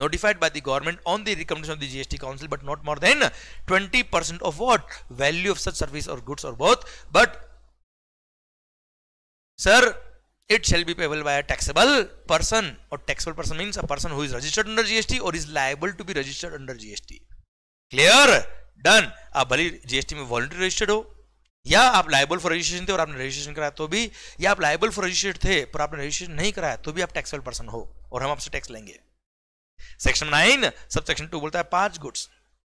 notified by the government on the recommendation of the GST Council, but not more than 20% of what? Value of such service or goods or both. But, sir, it shall be payable by a taxable person or taxable person means a person who is registered under GST or is liable to be registered under GST. Clear? Done. आप भले जीएसटी में वॉलंटरी रजिस्टर्ड हो, या आप लाइबल फॉर रजिस्ट्रेशन थे और आपने रजिस्ट्रेशन कराया तो भी, या आप लाइबल फॉर रजिस्टर्ड थे पर आपने रजिस्ट्रेशन नहीं कराया तो भी आप टैक्सेबल पर्सन हो और हम आपसे टैक्स लेंगे section nine sub section two बोलता है पाँच goods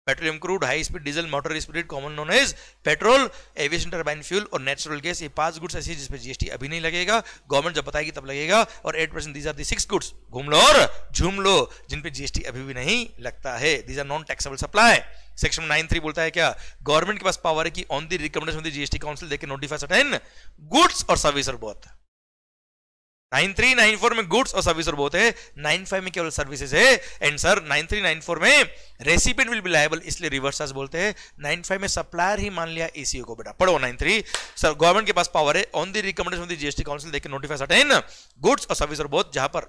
petroleum crude, high speed diesel, motor speed common known as petrol, aviation turbine fuel और नेचुरल गैस, ये पाँच गुड्स ऐसी जिसपे जीएसटी अभी नहीं लगेगा। गवर्नमेंट जब बताएगी तब लगेगा। और at percent these are the six goods घूम लो और झूम लो, जिन पे जीएसटी अभी भी नहीं लगता है। These are non taxable supply section nine three बोलता है क्या? गवर्नमेंट के पास पावर है कि on the recommendation of GST council they के नोटिफाई सर्टेन गुड्स और सर्विस और both nine three nine four में गुड्स और सर्विस और बहुत है। नाइन फाइव में केवल सर्विसेज़ है। And sir nine three nine four में रेसिपेंट विल बी लाइबल इसलिए रिवर्स बोलते हैं। नाइन फाइव में सप्लायर ही मान लिया ईसीओ को बेटा। पढ़ो नाइन थ्री सर गवर्नमेंट के पास पावर है। On the recommendation GST council देखे नोटिफाई गुड्स और सर्विस और बहुत जहाँ पर।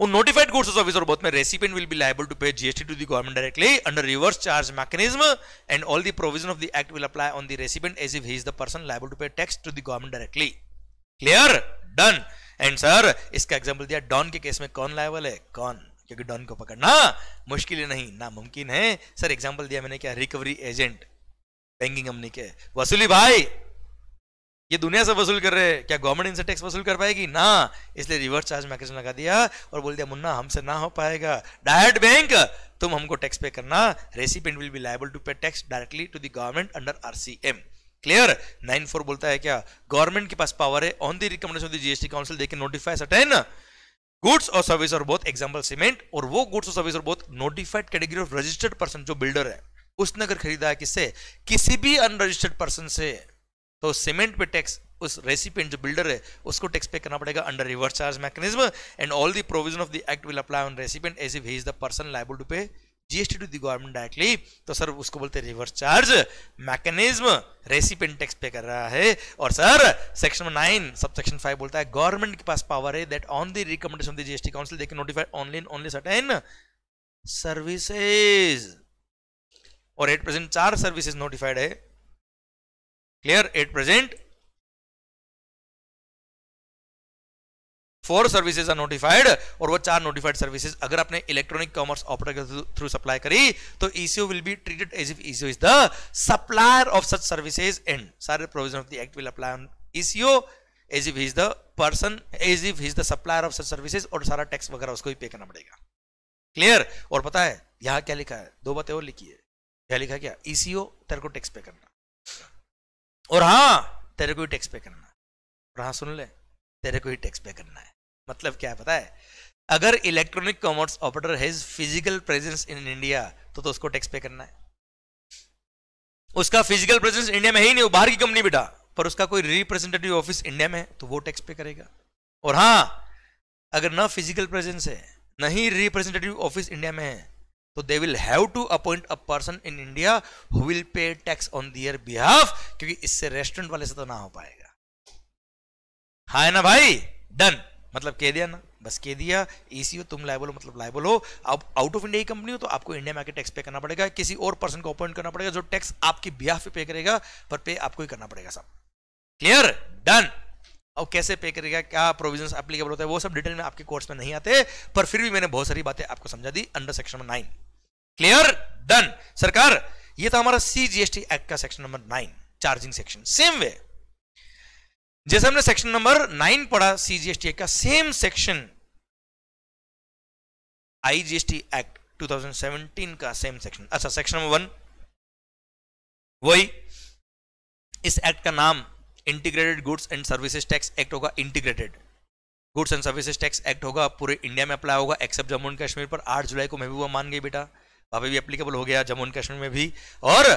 उन नोटिफाइड गुड्स और सर्विस और बोथ में recipient will be liable to pay GST to the government directly under reverse charge mechanism and all the provision of the act will apply on the recipient as if he is the person liable to pay tax to the government directly clear done and sir इसका एग्जांपल दिया डॉन के केस में कौन लाइबल है? कौन? क्योंकि डॉन को पकड़ना मुश्किल ही नहीं ना मुमकिन है। सर एग्जांपल दिया मैंने क्या? रिकवरी एजेंट बैंकिंग कंपनी के। वसूली भाई, ये दुनिया से वसूल कर रहे हैं। क्या गवर्नमेंट इनसे टैक्स वसूल कर पाएगी? ना। इसलिए रिवर्स चार्ज मैकेनिज्म लगा दिया और बोल दिया, मुन्ना, हमसे ना हो पाएगा। डायरेक्ट बैंक तुम हमको टैक्स पे करना। Recipient will be liable to pay tax directly to the government under RCM clear nine four बोलता है क्या? गवर्नमेंट के पास पावर है on the recommendation of GST council they के नोटिफाई सर्टेन गुड्स और सर्विस और बोथ एग्जांपल सीमेंट और वो गुड्स और सर्विस और both notified category of registered person जो बिल्डर है, उसने अगर खरीदा है किससे? किसी भी अनरजिस्टर्ड पर्सन से। तो सीमेंट पे टैक्स उस रेसिपेंट जो बिल्डर है, उसको टैक्स पे करना पड़ेगा under reverse charge mechanism and all the provision of the act will apply on recipient as if he is the person liable to pay GST to the government directly तो सर उसको बोलते हैं reverse charge mechanism recipient tax pay कर रहा है. और sir section nine sub section five बोलता है गवर्नमेंट के पास पावर है that on the recommendation of GST council they can notify only only certain services और एट प्रेजेंट चार सर्विसेज़ नोटिफाइड है. Clear at present four services are notified और वो चार नोटिफाइड सर्विसेज़ अगर आपने इलेक्ट्रॉनिक कॉमर्स ऑपरेटर के थ्रू सप्लाई करी तो ECO will be treated as if ECO is the supplier of such services and सारे provision of the act will apply on ECO as if is the person as if is the supplier of such services और सारा टैक्स वगैरह उसको ही पे करना पड़ेगा। क्लियर और पता है, यहाँ क्या लिखा है? दो बातें और लिखी है। क्या लिखा क्या? ईसीओ तेरे को टैक्स पे करना। और हाँ तेरे को ही टैक्स पे करना। और हाँ सुन ले, तेरे को ही टैक्स पे करना है। मतलब क्या है पता है? अगर electronic commerce operator has physical presence in India तो तो उसको टैक्स पे करना है। उसका फ़िज़िकल प्रेजेंस इंडिया में है ही नहीं बाहर की कंपनी बेटा, पर उसका कोई रिप्रेजेंटेटिव ऑफ़िस इंडिया में है तो वो टैक्स पे करेगा। और हाँ अगर ना फ़िज़िकल प्रेजेंस है नहीं रिप्रेजेंटेटिव ऑफ़िस इंडिया में है तो they will have to appoint a person in India who will pay tax on their behalf क्योंकि इससे रेस्टोरेंट वाले से तो ना हो पाएगा। हाँ है ना भाई? डन मतलब कह दिया ना? बस कह दिया ईसीओ तुम लाइबल हो मतलब लाइबल हो। अब आउट ऑफ़ इंडिया की कंपनी हो तो आपको इंडिया में आके टैक्स पे करना पड़ेगा। किसी और पर्सन को अपॉइंट करना पड़ेगा, जो टैक्स आपकी ब्याह पे पे करेगा, पर पे आपको ही करना पड़ेगा सब। क्लियर डन और कैसे पे करेगा? क्या प्रोविज़न एप्लीकेबल होता है? वो सब डिटेल में आपके कोर्स में नहीं आते, पर फिर भी मैंने बहुत सारी बातें आपको समझा दी under section number nine clear done सरकार, ये था हमारा सीजीएसटी एक्ट का section number nine charging section same way जैसे हमने सेक्शन नंबर नाइन पढ़ा सीजीएसटी का सेम सेक्शन आईजीएसटी एक्ट 2017 का सेम सेक्शन अच्छा सेक्शन नंबर वन वही इस एक्ट का नाम integrated goods and services tax act होगा integrated goods and services tax act होगा पूरे इंडिया में अप्लाई होगा एक्सेप्ट जम्मू एंड कश्मीर पर। 8 जुलाई को मैं भी वो मान गई बेटा। वहाँ भी एप्लीकेबल हो गया जम्मू एंड कश्मीर में भी। और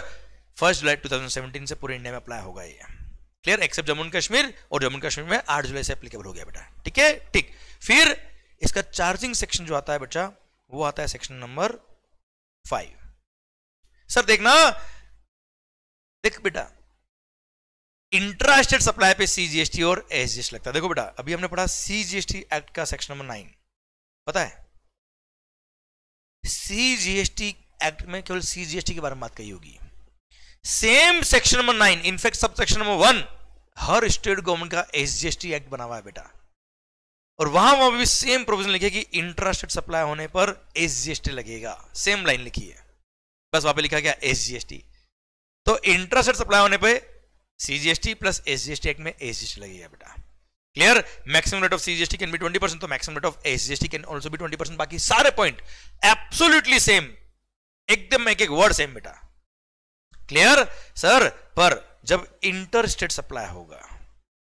फ़र्स्ट जुलाई 2017 से पूरे इंडिया में अप्लाई होगा ये। क्लियर एक्सेप्ट जम्मू कश्मीर और जम्मू कश्मीर में आठ जुलाई से एप्लीकेबल हो गया बेटा। ठीक है? ठीक। फिर इसका चार्जिंग सेक्शन जो आता है बच्चा वो आता है सेक्शन नंबर फाइव सर देखना। देख बेटा। इंट्रास्टेड सप्लाई पे सीजीएसटी और एसजीएसटी लगता है। देखो बेटा, अभी हमने पढ़ा सीजीएसटी एक्ट का सेक्शन नंबर नाइन पता है? सीजीएसटी एक्ट में केवल सीजीएसटी के बारे में बात कही होगी। Same section number nine in fact sub section number one her state government का एसजीएसटी एक्ट बना हुआ है बेटा। और वहाँ वहाँ भी सेम प्रोविज़न लिखे कि इंट्रास्टेड सप्लाई होने पर एसजीएसटी लगेगा। सेम लाइन लिखी है। बस वहाँ पे लिखा गया एसजीएसटी तो इंट्रास्टेड सप्लाई होने पर सीजीएसटी प्लस एसजीएसटी एक्ट में एसजीएसटी लगेगा बेटा। Clear maximum rate of CGST can be 20 percent तो maximum rate of SGST can also be 20 percent बाकी सारे पॉइंट एब्सोल्युटली सेम एकदम एक एक वर्ड सेम बेटा। क्लियर सर पर जब इंटर स्टेट सप्लाई होगा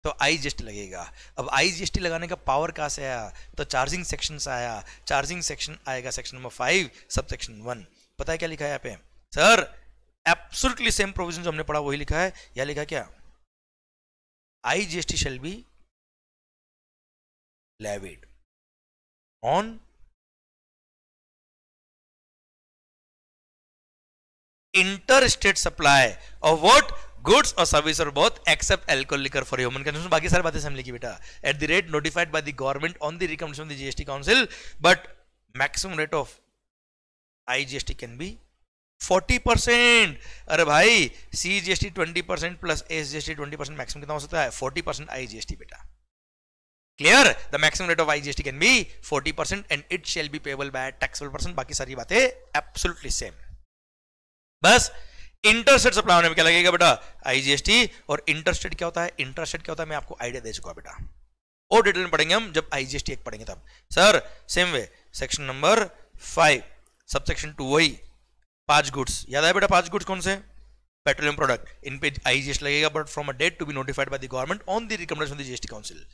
तो आई आईजीएसटी लगेगा। अब आई आईजीएसटी लगाने का पावर कहाँ से आया? तो चार्जिंग सेक्शन से आया। चार्जिंग सेक्शन आएगा section number five sub section one. पता है क्या लिखा है यहाँ पे? सर एब्सोल्युटली सेम प्रोविज़न जो हमने पढ़ा, वही लिखा है। या लिखा क्या? I IGST shall be levied on interstate supply of what? Goods और सर्विस और both except alcohol liquor for human consumption बाकी सारी बातें हम लिखी बेटा। At the rate notified by the government on the recommendation of the GST council but maximum rate of IGST can be 40% अरे भाई सीजीएसटी 20% प्लस एसजीएसटी 20% मैक्सिमम कितना हो सकता है? 40% आईजीएसटी बेटा। Clear the maximum rate of I IGST can be 40% and it shall be payable by taxable person बाकी सारी बातें एब्सोल्युटली सेम बस इंटरस्टेट सप्लाई होने में क्या लगेगा बेटा? आईजीएसटी और इंटरस्टेट क्या होता है? इंटरस्टेट क्या होता है? मैं आपको आइडिया दे चुका बेटा। और डिटेल में पढ़ेंगे हम, जब आईजीएसटी एक पढ़ेंगे तब। Sir same way section number five sub section two वही, पाँच गुड्स याद है बेटा पाँच गुड्स कौन से? पेट्रोलियम प्रोडक्ट इन पे आईजीएसटी लगेगा but from a date to be notified by the government on the recommendation of the GST council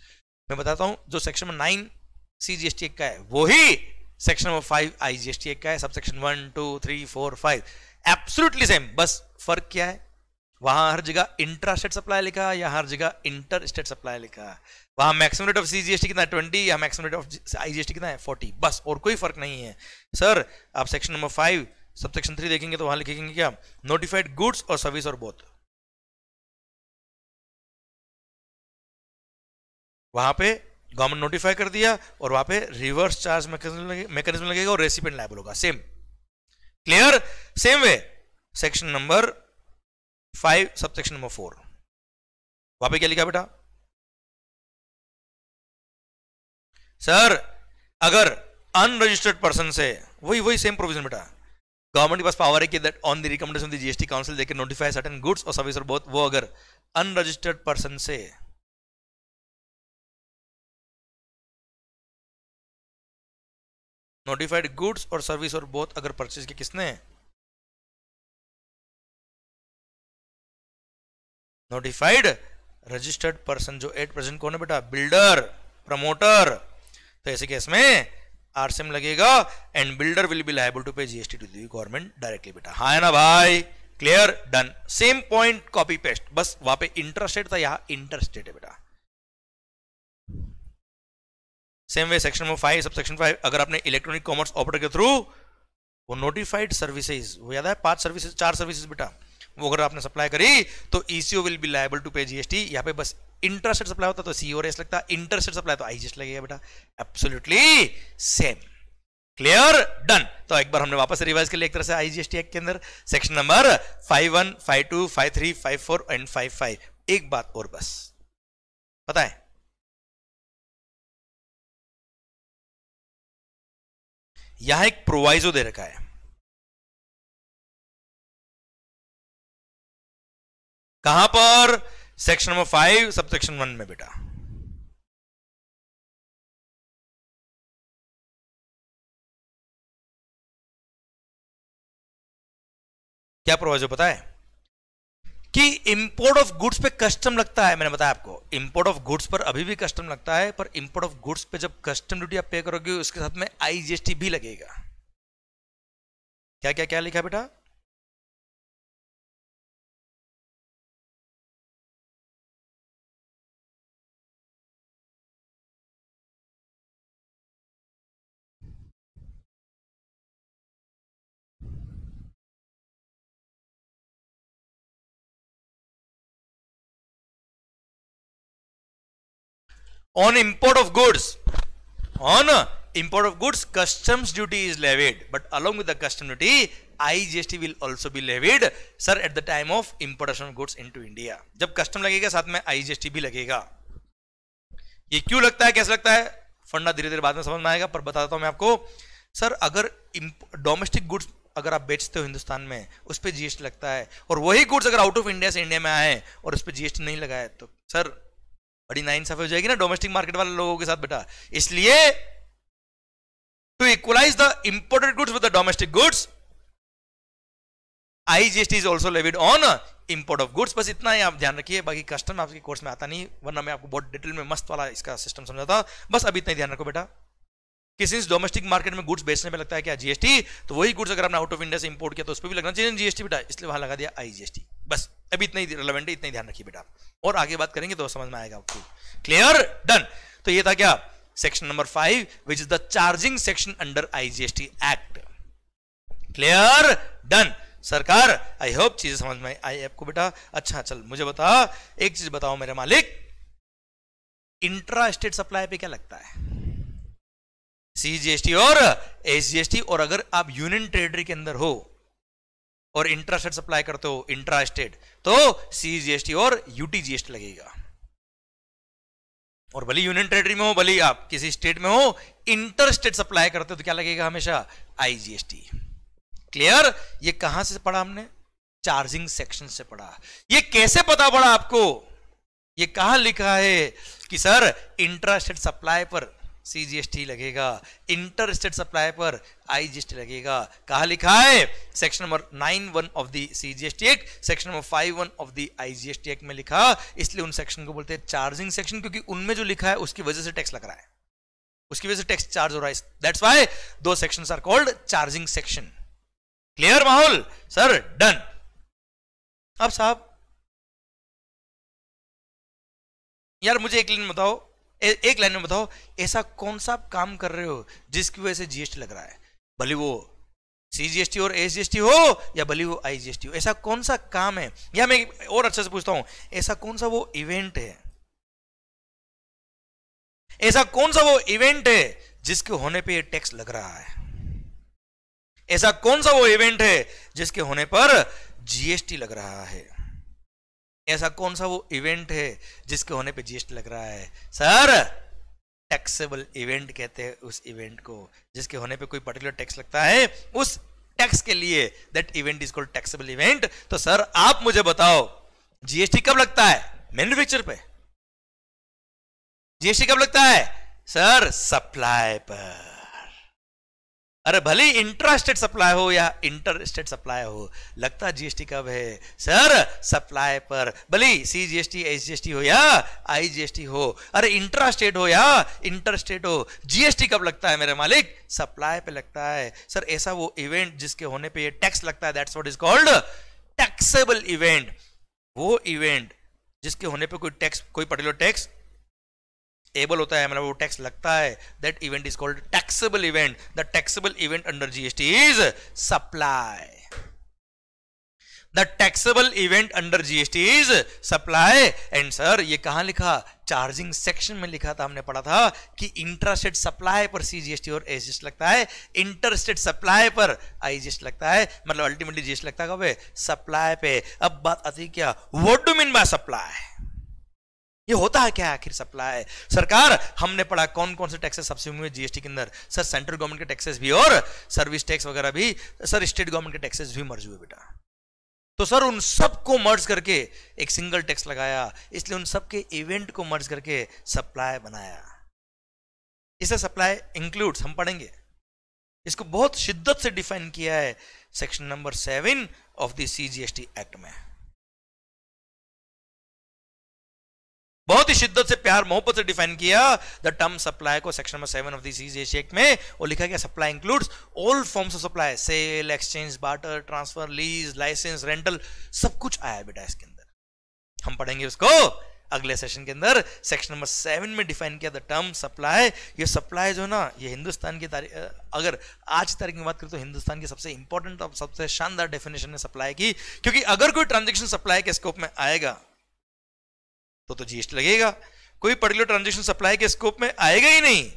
मैं बताता हूँ, जो section number nine C GST का है, वही section number five I GST का है sub section one two three four five absolutely same बस फ़र्क क्या है? वहाँ हर जगह इंट्रा स्टेट सप्लाई लिखा या हर जगह इंटर स्टेट सप्लाई लिखा। वहाँ मैक्सिमम रेट ऑफ़ सीजीएसटी कितना है? ट्वेंटी या मैक्सिमम रेट ऑफ़ आईजीएसटी कितना है? फोर्टी बस, और कोई फ़र्क नहीं है। सर आप section number five sub section three देखेंगे तो वहाँ लिखेंगे क्या? नोटिफाइड गुड्स और सर्विस और बोथ वहाँ पे गवर्नमेंट नोटिफाई कर दिया और वहाँ पे रिवर्स चार्ज मैकेनिज्म लगेगा और रेसिपेंट लाइबल होगा। Same clear same way section number five sub section number four वहाँ पे क्या लिखा बेटा? सर अगर अनरजिस्टर्ड पर्सन से, वही वही सेम प्रोविज़न बेटा। गवर्नमेंट के पास पावर है कि that on the recommendation of the GST council they can notify certain goods और सर्विस और बोथ वो अगर अनरजिस्टर्ड पर्सन से नोटिफाइड गुड्स और सर्विस और बोथ अगर परचेज के किसने? नोटिफाइड, रजिस्टर्ड पर्सन जो एट प्रेजेंट कौन है बेटा? Builder, promoter. तो ऐसे केस में आरसीएम लगेगा and builder will be liable to pay GST to the government directly बेटा। हाँ है ना भाई? Clear done same point copy paste बस वहाँ पे इंटरस्टेट था, यहाँ इंटरस्टेट है बेटा। Same way section number five sub section five अगर आपने इलेक्ट्रॉनिक कॉमर्स ऑपरेटर के थ्रू वो नोटिफाइड सर्विसेज़ वो याद है, पाँच सर्विसेज़ चार सर्विसेज़ बेटा, वो अगर आपने सप्लाई करी तो ECO will be liable to pay GST यहाँ पे बस इंटरस्टेट सप्लाई होता तो सी और एस लगता इंटरस्टेट सप्लाई तो आई जी लगेगा बेटा एब्सोल्युटली सेम क्लियर डन तो एक बार हमने वापस रिवाइज कर लिया एक तरह से आईजीएसटी एक्ट के अंदर section number five one five two five three five four and five five एक बात और बस, पता है? यहाँ एक प्रोवाइजो दे रखा है। कहाँ पर? Section number five sub section one में बेटा। क्या प्रोवाइजो पता है? कि इंपोर्ट ऑफ़ गुड्स पे कस्टम लगता है, मैंने बताया आपको। इंपोर्ट ऑफ़ गुड्स पर अभी भी कस्टम लगता है, पर इंपोर्ट ऑफ़ गुड्स पे जब कस्टम ड्यूटी आप पे करोगे, उसके साथ में आईजीएसटी भी लगेगा। क्या क्या क्या लिखा बेटा? On import of goods on import of goods customs duty is levied but along with the custom duty IGST will also be levied sir at the time of importation of goods into India जब कस्टम लगेगा साथ में IGST भी लगेगा ये क्यों लगता है कैसे लगता है फंडा धीरे धीरे बाद में समझ में आएगा पर बताता हूँ मैं आपको सर अगर डोमेस्टिक गुड्स अगर आप बेचते हो हिंदुस्तान में उस पर जीएसटी लगता है और वही गुड्स अगर आउट ऑफ़ इंडिया से इंडिया में आए और उस पर जीएसटी नहीं लगाए तो सर बड़ी नाइंसाफी हो जाएगी ना डोमेस्टिक मार्केट वाले लोगों के साथ बेटा। इसलिए to equalise the imported goods with the domestic goods IGST is also levied on import of goods बस इतना ही आप ध्यान रखिए, बाकी कस्टम आपके कोर्स में आता नहीं, वरना मैं आपको बहुत डिटेल में मस्त वाला इसका सिस्टम समझाता। बस अभी इतना ही ध्यान रखो बेटा। कि सिंस डोमेस्टिक मार्केट में गुड्स बेचने में लगता है क्या जीएसटी तो वही गुड्स अगर आपने आउट ऑफ़ इंडिया से इंपोर्ट किया तो उस पर भी लगना चाहिए जीएसटी बेटा। इसलिए वहाँ लगा दिया आईजीएसटी बस, अभी इतना ही रिलेवेंट है, इतना ही ध्यान रखिए बेटा। और आगे बात करेंगे तो समझ में आएगा आपको। क्लियर डन तो ये था क्या? Section number five which is the charging section under IGST act clear done सरकार आई होप चीज़ें समझ में आई आपको बेटा। अच्छा चल, मुझे बता, एक चीज़ बताओ मेरे मालिक। इंट्रा स्टेट सप्लाई पे क्या लगता है? सीजीएसटी और एसजीएसटी और अगर आप यूनियन टेरिटरी के अंदर हो और इंट्रा स्टेट सप्लाई करते हो इंट्रा स्टेट तो सीजीएसटी और यूटीजीएसटी लगेगा। और भले यूनियन टेरिटरी में हो, भले आप किसी स्टेट में हो इंटर स्टेट सप्लाई करते हो तो क्या लगेगा हमेशा? आईजीएसटी क्लियर ये कहाँ से पढ़ा हमने? चार्जिंग सेक्शन से पढ़ा। ये कैसे पता पड़ा आपको? ये कहाँ लिखा है कि सर इंट्रा स्टेट सप्लाई पर सीजीएसटी लगेगा इंटर स्टेट सप्लाई पर आईजीएसटी लगेगा। कहा लिखा है? Section number nine one of the CGST act section number five one of the IGST act में लिखा। इसलिए उन सेक्शन को बोलते हैं चार्जिंग सेक्शन क्योंकि उनमें जो लिखा है, उसकी वजह से टैक्स लग रहा है। उसकी वजह से टैक्स चार्ज हो रहा है। दैट्स वाई दो section are called charging section clear माहौल सर डन अब साहब, यार मुझे एक लाइन बताओ। एक लाइन में बताओ, ऐसा कौन सा काम कर रहे हो जिसकी वजह से जीएसटी लग रहा है? भले वो सीजीएसटी और एसजीएसटी हो या भले वो आईजीएसटी हो, ऐसा कौन सा काम है? या मैं और अच्छे से पूछता हूँ, ऐसा कौन सा वो इवेंट है? ऐसा कौन सा वो इवेंट है जिसके होने पे ये टैक्स लग रहा है? ऐसा कौन सा वो इवेंट है जिसके होने पर जीएसटी लग रहा है? ऐसा कौन सा वो इवेंट है जिसके होने पे जीएसटी लग रहा है? सर टैक्सेबल इवेंट कहते हैं उस इवेंट को, जिसके होने पे कोई पर्टिकुलर टैक्स लगता है, उस टैक्स के लिए that event is called taxable event तो सर आप मुझे बताओ जीएसटी कब लगता है? मैन्युफैक्चर पे। जीएसटी कब लगता है? सर सप्लाई पर। अरे भले इंट्रा स्टेट सप्लाई हो या इंटर स्टेट सप्लाई हो, लगता जीएसटी कब है? सर, सप्लाई पर। भले सी जीएसटी एस जीएसटी हो या आई जीएसटी हो, अरे इंट्रा स्टेट हो या इंटर स्टेट हो जीएसटी कब लगता है मेरे मालिक? सप्लाई पे लगता है। सर, ऐसा वो इवेंट जिसके होने पे ये टैक्स लगता है that's what is called taxable event वो इवेंट जिसके होने पे कोई टैक्स कोई पर्टिकुलर टैक्स एबल होता है मतलब वो टैक्स लगता है that event is called taxable event the taxable event under GST is supply the taxable event under GST is supply and sir ये कहाँ लिखा? चार्जिंग सेक्शन में लिखा था, हमने पढ़ा था कि इंटरस्टेट सप्लाई पर सीजीएसटी और एजीएसटी लगता है इंटरस्टेट सप्लाई पर आईजीएसटी लगता है मतलब अल्टीमेटली जीएसटी लगता है सप्लाई पे? अब बात आती क्या? What do mean by supply ये होता है क्या आखिर सप्लाई सरकार, हमने पढ़ा कौन कौन से टैक्सेस सबसे हुए जीएसटी के अंदर? सर सेंट्रल गवर्नमेंट के टैक्सेस भी और सर्विस टैक्स वगैरह भी सर स्टेट गवर्नमेंट के टैक्सेस भी मर्ज हुए बेटा। तो सर उन सबको मर्ज करके एक सिंगल टैक्स लगाया, इसलिए उन सबके इवेंट को मर्ज करके सप्लाई बनाया। इसे सप्लाई इंक्लूड्स हम पढ़ेंगे। इसको बहुत शिद्दत से डिफाइन किया है section number seven of the CGST act में। बहुत ही शिद्दत से प्यार, मोहब्बत से डिफाइन किया। द टर्म सप्लाई को section number seven of this act में और लिखा गया supply includes all forms of supply sale exchange barter transfer lease licence rental सब कुछ आया बेटा इसके अंदर। हम पढ़ेंगे उसको अगले सेशन के अंदर। सेक्शन नंबर सेवन में डिफाइन किया द टर्म सप्लाई ये सप्लाई जो ना, ये हिंदुस्तान की तारीख अगर आज की तारीख में बात करें तो हिंदुस्तान की सबसे इंपॉर्टेंट और सबसे शानदार डेफिनेशन है सप्लाई की। क्योंकि अगर कोई ट्रांजेक्शन सप्लाई के स्कोप में आएगा तो तो जीएसटी लगेगा। कोई पर्टिकुलर ट्रांजेक्शन सप्लाई के स्कोप में आएगा ही नहीं।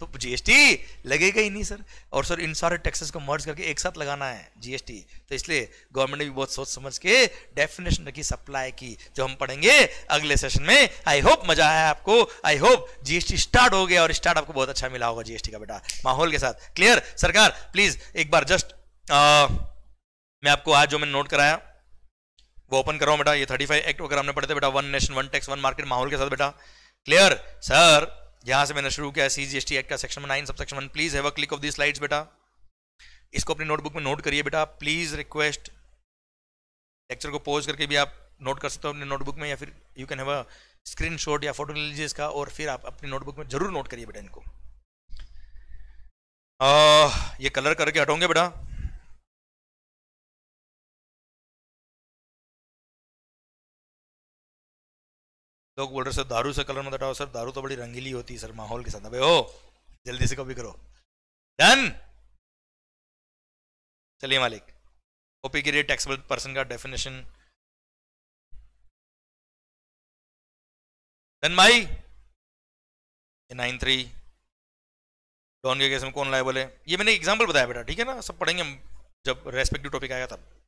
तो जीएसटी लगेगा ही नहीं सर और सर इन सारे टैक्सेस को मर्ज करके एक साथ लगाना है जीएसटी तो इसलिए गवर्नमेंट ने भी बहुत सोच समझ के डेफिनेशन रखी सप्लाई की जो हम पढ़ेंगे अगले सेशन में। आई होप मज़ा आया आपको। आई होप जीएसटी स्टार्ट हो गया और स्टार्ट आपको बहुत अच्छा मिला होगा जीएसटी का बेटा। माहौल के साथ। क्लियर सरकार प्लीज़ एक बार जस्ट आ, मैं आपको आज जो मैंने नोट कराया वो ओपन करो बेटा ये थर्टी फाइव एक्ट वगैरह हमने पढ़े थे बेटा one nation one tax one market माहौल के साथ बेटा। क्लियर सर यहाँ से मैंने शुरू किया सीजीएसटी एक्ट का section nine sub section one please have a click of the slides बेटा। इसको अपनी नोटबुक में नोट करिए बेटा प्लीज़ रिक्वेस्ट लेक्चर को पोज करके भी आप नोट कर सकते हो अपने नोटबुक में या फिर you can have a screen या फ़ोटो ले लीजिए इसका और फिर आप अपनी नोटबुक में ज़रूर नोट करिए बेटा इनको। आ, ये कलर करके हटोगे बेटा। लोग बोल रहे, सर, दारू से कलर मत हटाओ, सर, दारू तो बड़ी रंगीली होती है, सर, माहौल के साथ। अबे हो जल्दी से कॉपी करो। डन चलिए मालिक, कॉपी के लिए टैक्सेबल पर्सन का डेफिनेशन डन भाई नाइन थ्री डॉन के केस में कौन लाए बोले ये मैंने एग्जांपल बताया बेटा, ठीक है ना? सब पढ़ेंगे जब रेस्पेक्टिव टॉपिक आएगा तब।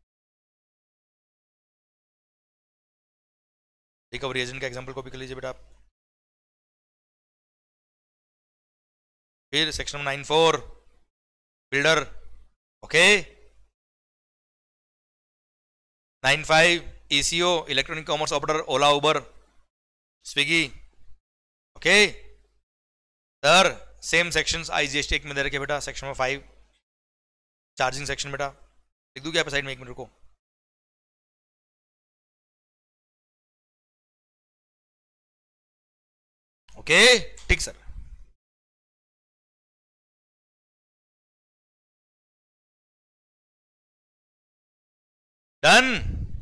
रिकवरी एजेंट का एग्ज़ाम्पल कॉपी कर लीजिए बेटा आप। फिर section nine four builder okay nine five ECO electronic commerce operator Ola Uber Swiggy okay sir same sections IGST act में दे रखे बेटा section number five charging section बेटा। लिख दूँ क्या साइड में एक मिनट, रुको। ओके? ठीक, सर। डन,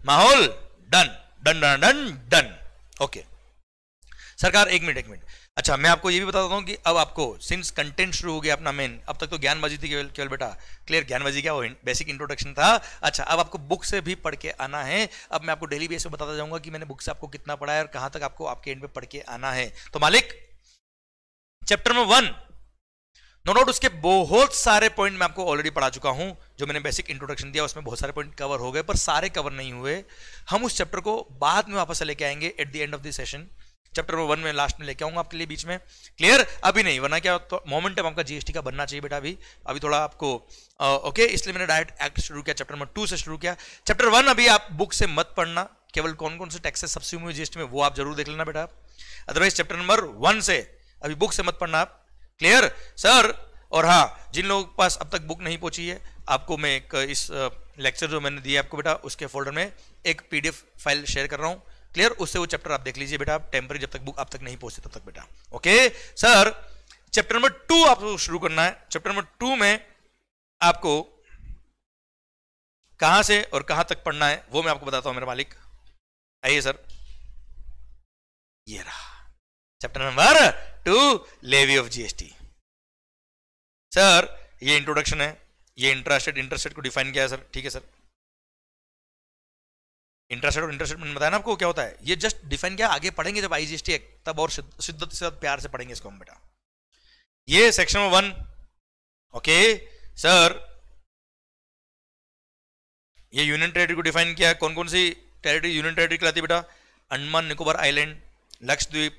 माहौल, done. Done done done done. Okay. सरकार, एक मिनट एक मिनट। अच्छा मैं आपको ये भी बताता हूँ कि अब आपको सिंस कंटेंट शुरू हो गया अपना मेन अब तक तो ज्ञानबाजी थी केवल केवल बेटा। क्लियर ज्ञानबाजी क्या? वो बेसिक इंट्रोडक्शन था। अच्छा अब आपको बुक से भी पढ़ के आना है। अब मैं आपको डेली बेस पे बताता जाऊँगा कि मैंने बुक से आपको कितना पढ़ा है और कहाँ तक आपको आपके एंड में पढ़ के आना है। तो मालिक chapter number one no doubt उसके बहुत सारे पॉइंट मैं आपको ऑलरेडी पढ़ा चुका हूँ, जो मैंने बेसिक इंट्रोडक्शन दिया, उसमें बहुत सारे पॉइंट कवर हो गए, पर सारे कवर नहीं हुए। हम उस चैप्टर को बाद में वापस लेके आएँगे at the end of the session chapter number one में लास्ट में लेके आऊँगा आपके लिए बीच में। क्लियर अभी नहीं वरना क्या तो मोमेंटम आपका जीएसटी का बनना चाहिए बेटा अभी। अभी थोड़ा आपको आ, ओके इसलिए मैंने डायरेक्ट एक्ट शुरू किया चैप्टर नंबर टू से शुरू किया। चैप्टर वन अभी आप बुक से मत पढ़ना केवल कौन कौन से टैक्सेस सब्सिडी हुए जीएसटी में वो आप ज़रूर देख लेना बेटा। अदरवाइज़ चैप्टर नंबर वन से अभी बुक से मत पढ़ना आप। क्लियर सर और हाँ जिन लोगों के पास अब तक बुक नहीं पहुँची है आपको मैं एक इस लेक्चर जो मैंने दिया आपको बेटा उसके फोल्डर में एक पीडीएफ फ़ाइल शेयर कर रहा हूँ। क्लियर? उससे वो चैप्टर आप देख लीजिए बेटा टेम्परी जब तक बुक आप तक नहीं पहुँचते तब तक बेटा। Okay sir chapter number two आपको शुरू करना है। चैप्टर नंबर टू में आपको कहाँ से और कहाँ तक पढ़ना है, वो मैं आपको बताता हूँ मेरा मालिक। आइए सर। ये रहा। Chapter number two levy of GST sir ये इंट्रोडक्शन है। ये इंटरेस्टेड इंटरेस्टेड को डिफाइन किया है सर ठीक है सर इंटरेस्टेड और इंटरेस्टेड मैंने बताया ना आपको, क्या होता है? ये जस्ट डिफाइन क्या, आगे पढ़ेंगे जब आईजीएसटी एक्ट तब और शिद्दत से प्यार से पढ़ेंगे इसको हम बेटा। ये सेक्शन वन ओके सर ये यूनियन टेरिटरी को डिफाइन किया कौन कौन सी टेरिटरी यूनियन टेरिटरी कहलाती बेटा? Andaman, Nicobar island Lakshadweep,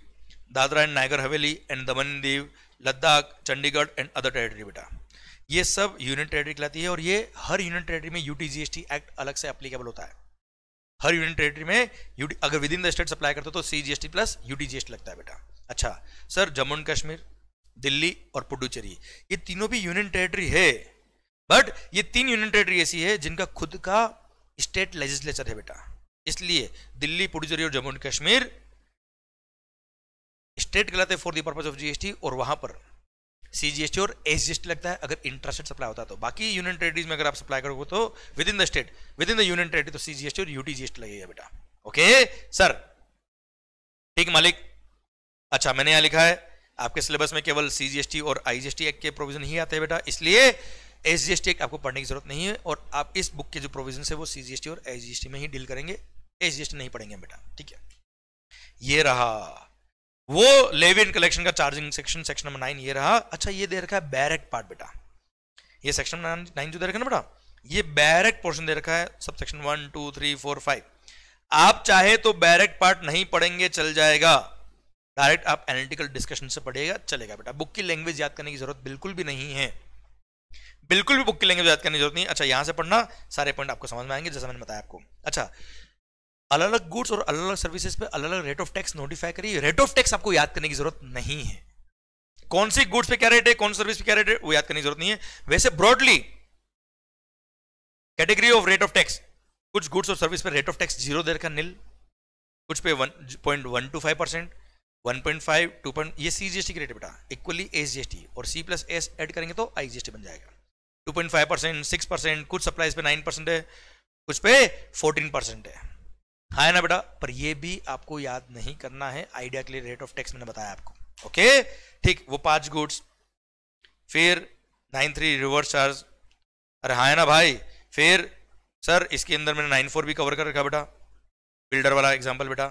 Dadra and Nagar Haveli and Daman Diu, Ladakh, Chandigarh and other territory बेटा। ये सब यूनियन टेरिटरी कहलाती है और ये हर यूनियन टेरिटरी में यूटीजीएसटी एक्ट अलग से अप्लीकेबल होता है। हर यूनियन टेरिटरी में अगर within the state supply करते हो तो सी सीजीएसटी प्लस यूटीजीएसटी लगता है बेटा। अच्छा सर जम्मू एंड कश्मीर, दिल्ली और पुडुचेरी, ये तीनों भी यूनियन टेरिटरी है बट ये तीन यूनियन टेरिटरी ऐसी है जिनका खुद का स्टेट लेजिस्लेचर है बेटा। इसलिए दिल्ली, पुडुचेरी और जम्मू एंड कश्मीर स्टेट कहलाते for the purpose of GST और वहाँ पर। सीजीएसटी और एसजीएसटी लगता है अगर इंटरेस्टेड सप्लाई होता है तो बाकी यूनियन टेरिटरीज में अगर आप सप्लाई करोगे तो within the state within the union territory तो सीजीएसटी और यूटीजीएसटी लगेगा बेटा ओके सर ठीक मालिक अच्छा मैंने यहाँ लिखा है आपके सिलेबस में केवल सीजीएसटी और आईजीएसटी एक्ट के प्रोविज़न ही आते हैं बेटा इसलिए एसजीएसटी एक्ट आपको पढ़ने की ज़रूरत नहीं है और आप इस बुक के जो प्रोविज़न है वो सीजीएसटी और एसजीएसटी में ही डील करेंगे एसजीएसटी नहीं पढ़ेंगे बेटा ठीक है ये रहा वो लेवी कलेक्शन का charging section section number nine ये रहा। अच्छा ये दे रखा है बैरेक पार्ट बेटा। ये सेक्शन नाइन जो दे रखा है ना, बेटा, ये बैरेक पोर्शन दे रखा है sub section one two three four five आप चाहे तो बैरेक पार्ट नहीं पढ़ेंगे, चल जाएगा। डायरेक्ट आप एनालिटिकल डिस्कशन से पढ़िएगा, चलेगा, बेटा। बुक की लैंग्वेज याद करने की ज़रूरत बिल्कुल भी नहीं है। बिल्कुल भी बुक की लैंग्वेज याद करने की ज़रूरत नहीं अच्छा यहाँ से पढ़ना, सारे पॉइंट आपको समझ में आएँगे, जैसा मैंने बताया आपको। अच्छा अलग अलग गुड्स और अलग अलग सर्विसेज़ पे अलग अलग रेट ऑफ़ टैक्स नोटिफाई करिए। रेट ऑफ़ टैक्स आपको याद करने की ज़रूरत नहीं है। कौन सी गुड्स पे क्या रेट है, कौन सर्विस पे क्या रेट है, वो याद करने की ज़रूरत नहीं है। वैसे broadly category of rate of tax कुछ गुड्स और सर्विस पे रेट ऑफ़ टैक्स ज़ीरो दे रखा निल कुछ पे one point one two five percent one point five two point ये सी जीएसटी की रेट बेटा। इक्वली एस जीएसटी और सी प्लस एस एड करेंगे तो आई जीएसटी बन जाएगा। Two point five percent six percent कुछ सप्लाईज पे नाइन परसेंट है, कुछ पे फोर्टीन परसेंट है। हाँ ना बेटा? पर ये भी आपको याद नहीं करना है। आइडिया के लिए रेट ऑफ़ टैक्स मैंने बताया आपको। ओके ठीक, वो पाँच गुड्स फिर नाइन थ्री रिवर्स चार्ज अरे हाँ है ना भाई। फिर सर इसके अंदर मैंने नाइन फोर भी कवर कर रखा बेटा। बिल्डर वाला एग्जांपल बेटा।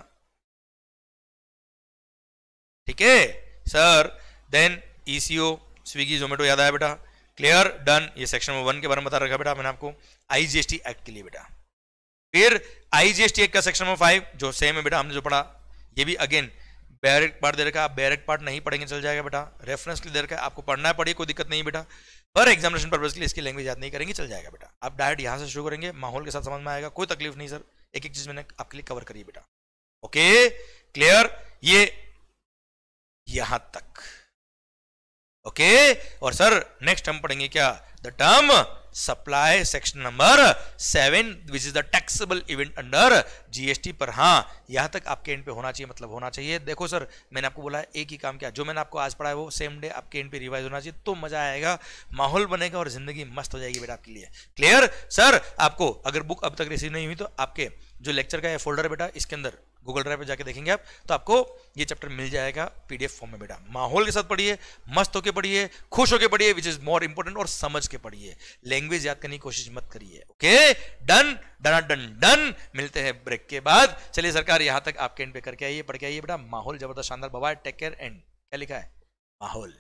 ठीक है? Sir then ECO Swiggy Zomato याद आया बेटा? क्लियर डन ये सेक्शन वन के बारे में बता रखा बेटा मैंने आपको। आईजीएसटी एक्ट के लिए बेटा। फिर आईजीएसटी का सेक्शन नंबर फाइव जो सेम है बेटा, हमने जो पढ़ा, ये भी अगेन बैरेक्ट पार्ट दे रखा आप बैरेक्ट पार्ट नहीं पढ़ेंगे, चल जाएगा बेटा। रेफरेंस के लिए दे रखा है, आपको पढ़ना पड़े कोई दिक्कत नहीं बेटा। पर एग्जामिनेशन पर्पज के लिए इसकी लैंग्वेज याद नहीं करेंगे, चल जाएगा बेटा। आप डायरेक्ट यहाँ से शुरू करेंगे, माहौल के साथ समझ में आएगा, कोई तकलीफ़ नहीं सर। एक एक चीज़ मैंने आपके लिए कवर करी बेटा। ओके क्लियर ये यहाँ तक। ओके और सर नेक्स्ट हम पढ़ेंगे क्या? The term supply section number seven which is the taxable event under GST पर। हाँ यहाँ तक आपके एंड पे होना चाहिए मतलब होना चाहिए। देखो सर, मैंने आपको बोला एक ही काम किया। जो मैंने आपको आज पढ़ा है वो सेम डे आपके एंड पे रिवाइज होना चाहिए तो मज़ा आएगा, माहौल बनेगा और ज़िंदगी मस्त हो जाएगी बेटा आपके लिए। क्लियर सर, आपको अगर बुक अब तक रिसीव नहीं हुई तो आपके जो लेक्चर का फोल्डर है बेटा, इसके अंदर गूगल ड्राइव पर जाके देखेंगे आप तो आपको ये चैप्टर मिल जाएगा पीडीएफ फॉर्म में बेटा। माहौल के साथ पढ़िए, मस्त होके पढ़िए, खुश होके पढ़िए विच इज़ मोर इंपोर्टेंट और समझ के पढ़िए। लैंग्वेज याद करने की कोशिश मत करिए okay done done done done मिलते हैं ब्रेक के बाद। चलिए सरकार, यहाँ तक आपके एंड पे करके आइए, पढ़ के आइए बेटा। माहौल ज़बरदस्त, शानदार बाबा टेक केयर एंड क्या लिखा है? माहौल।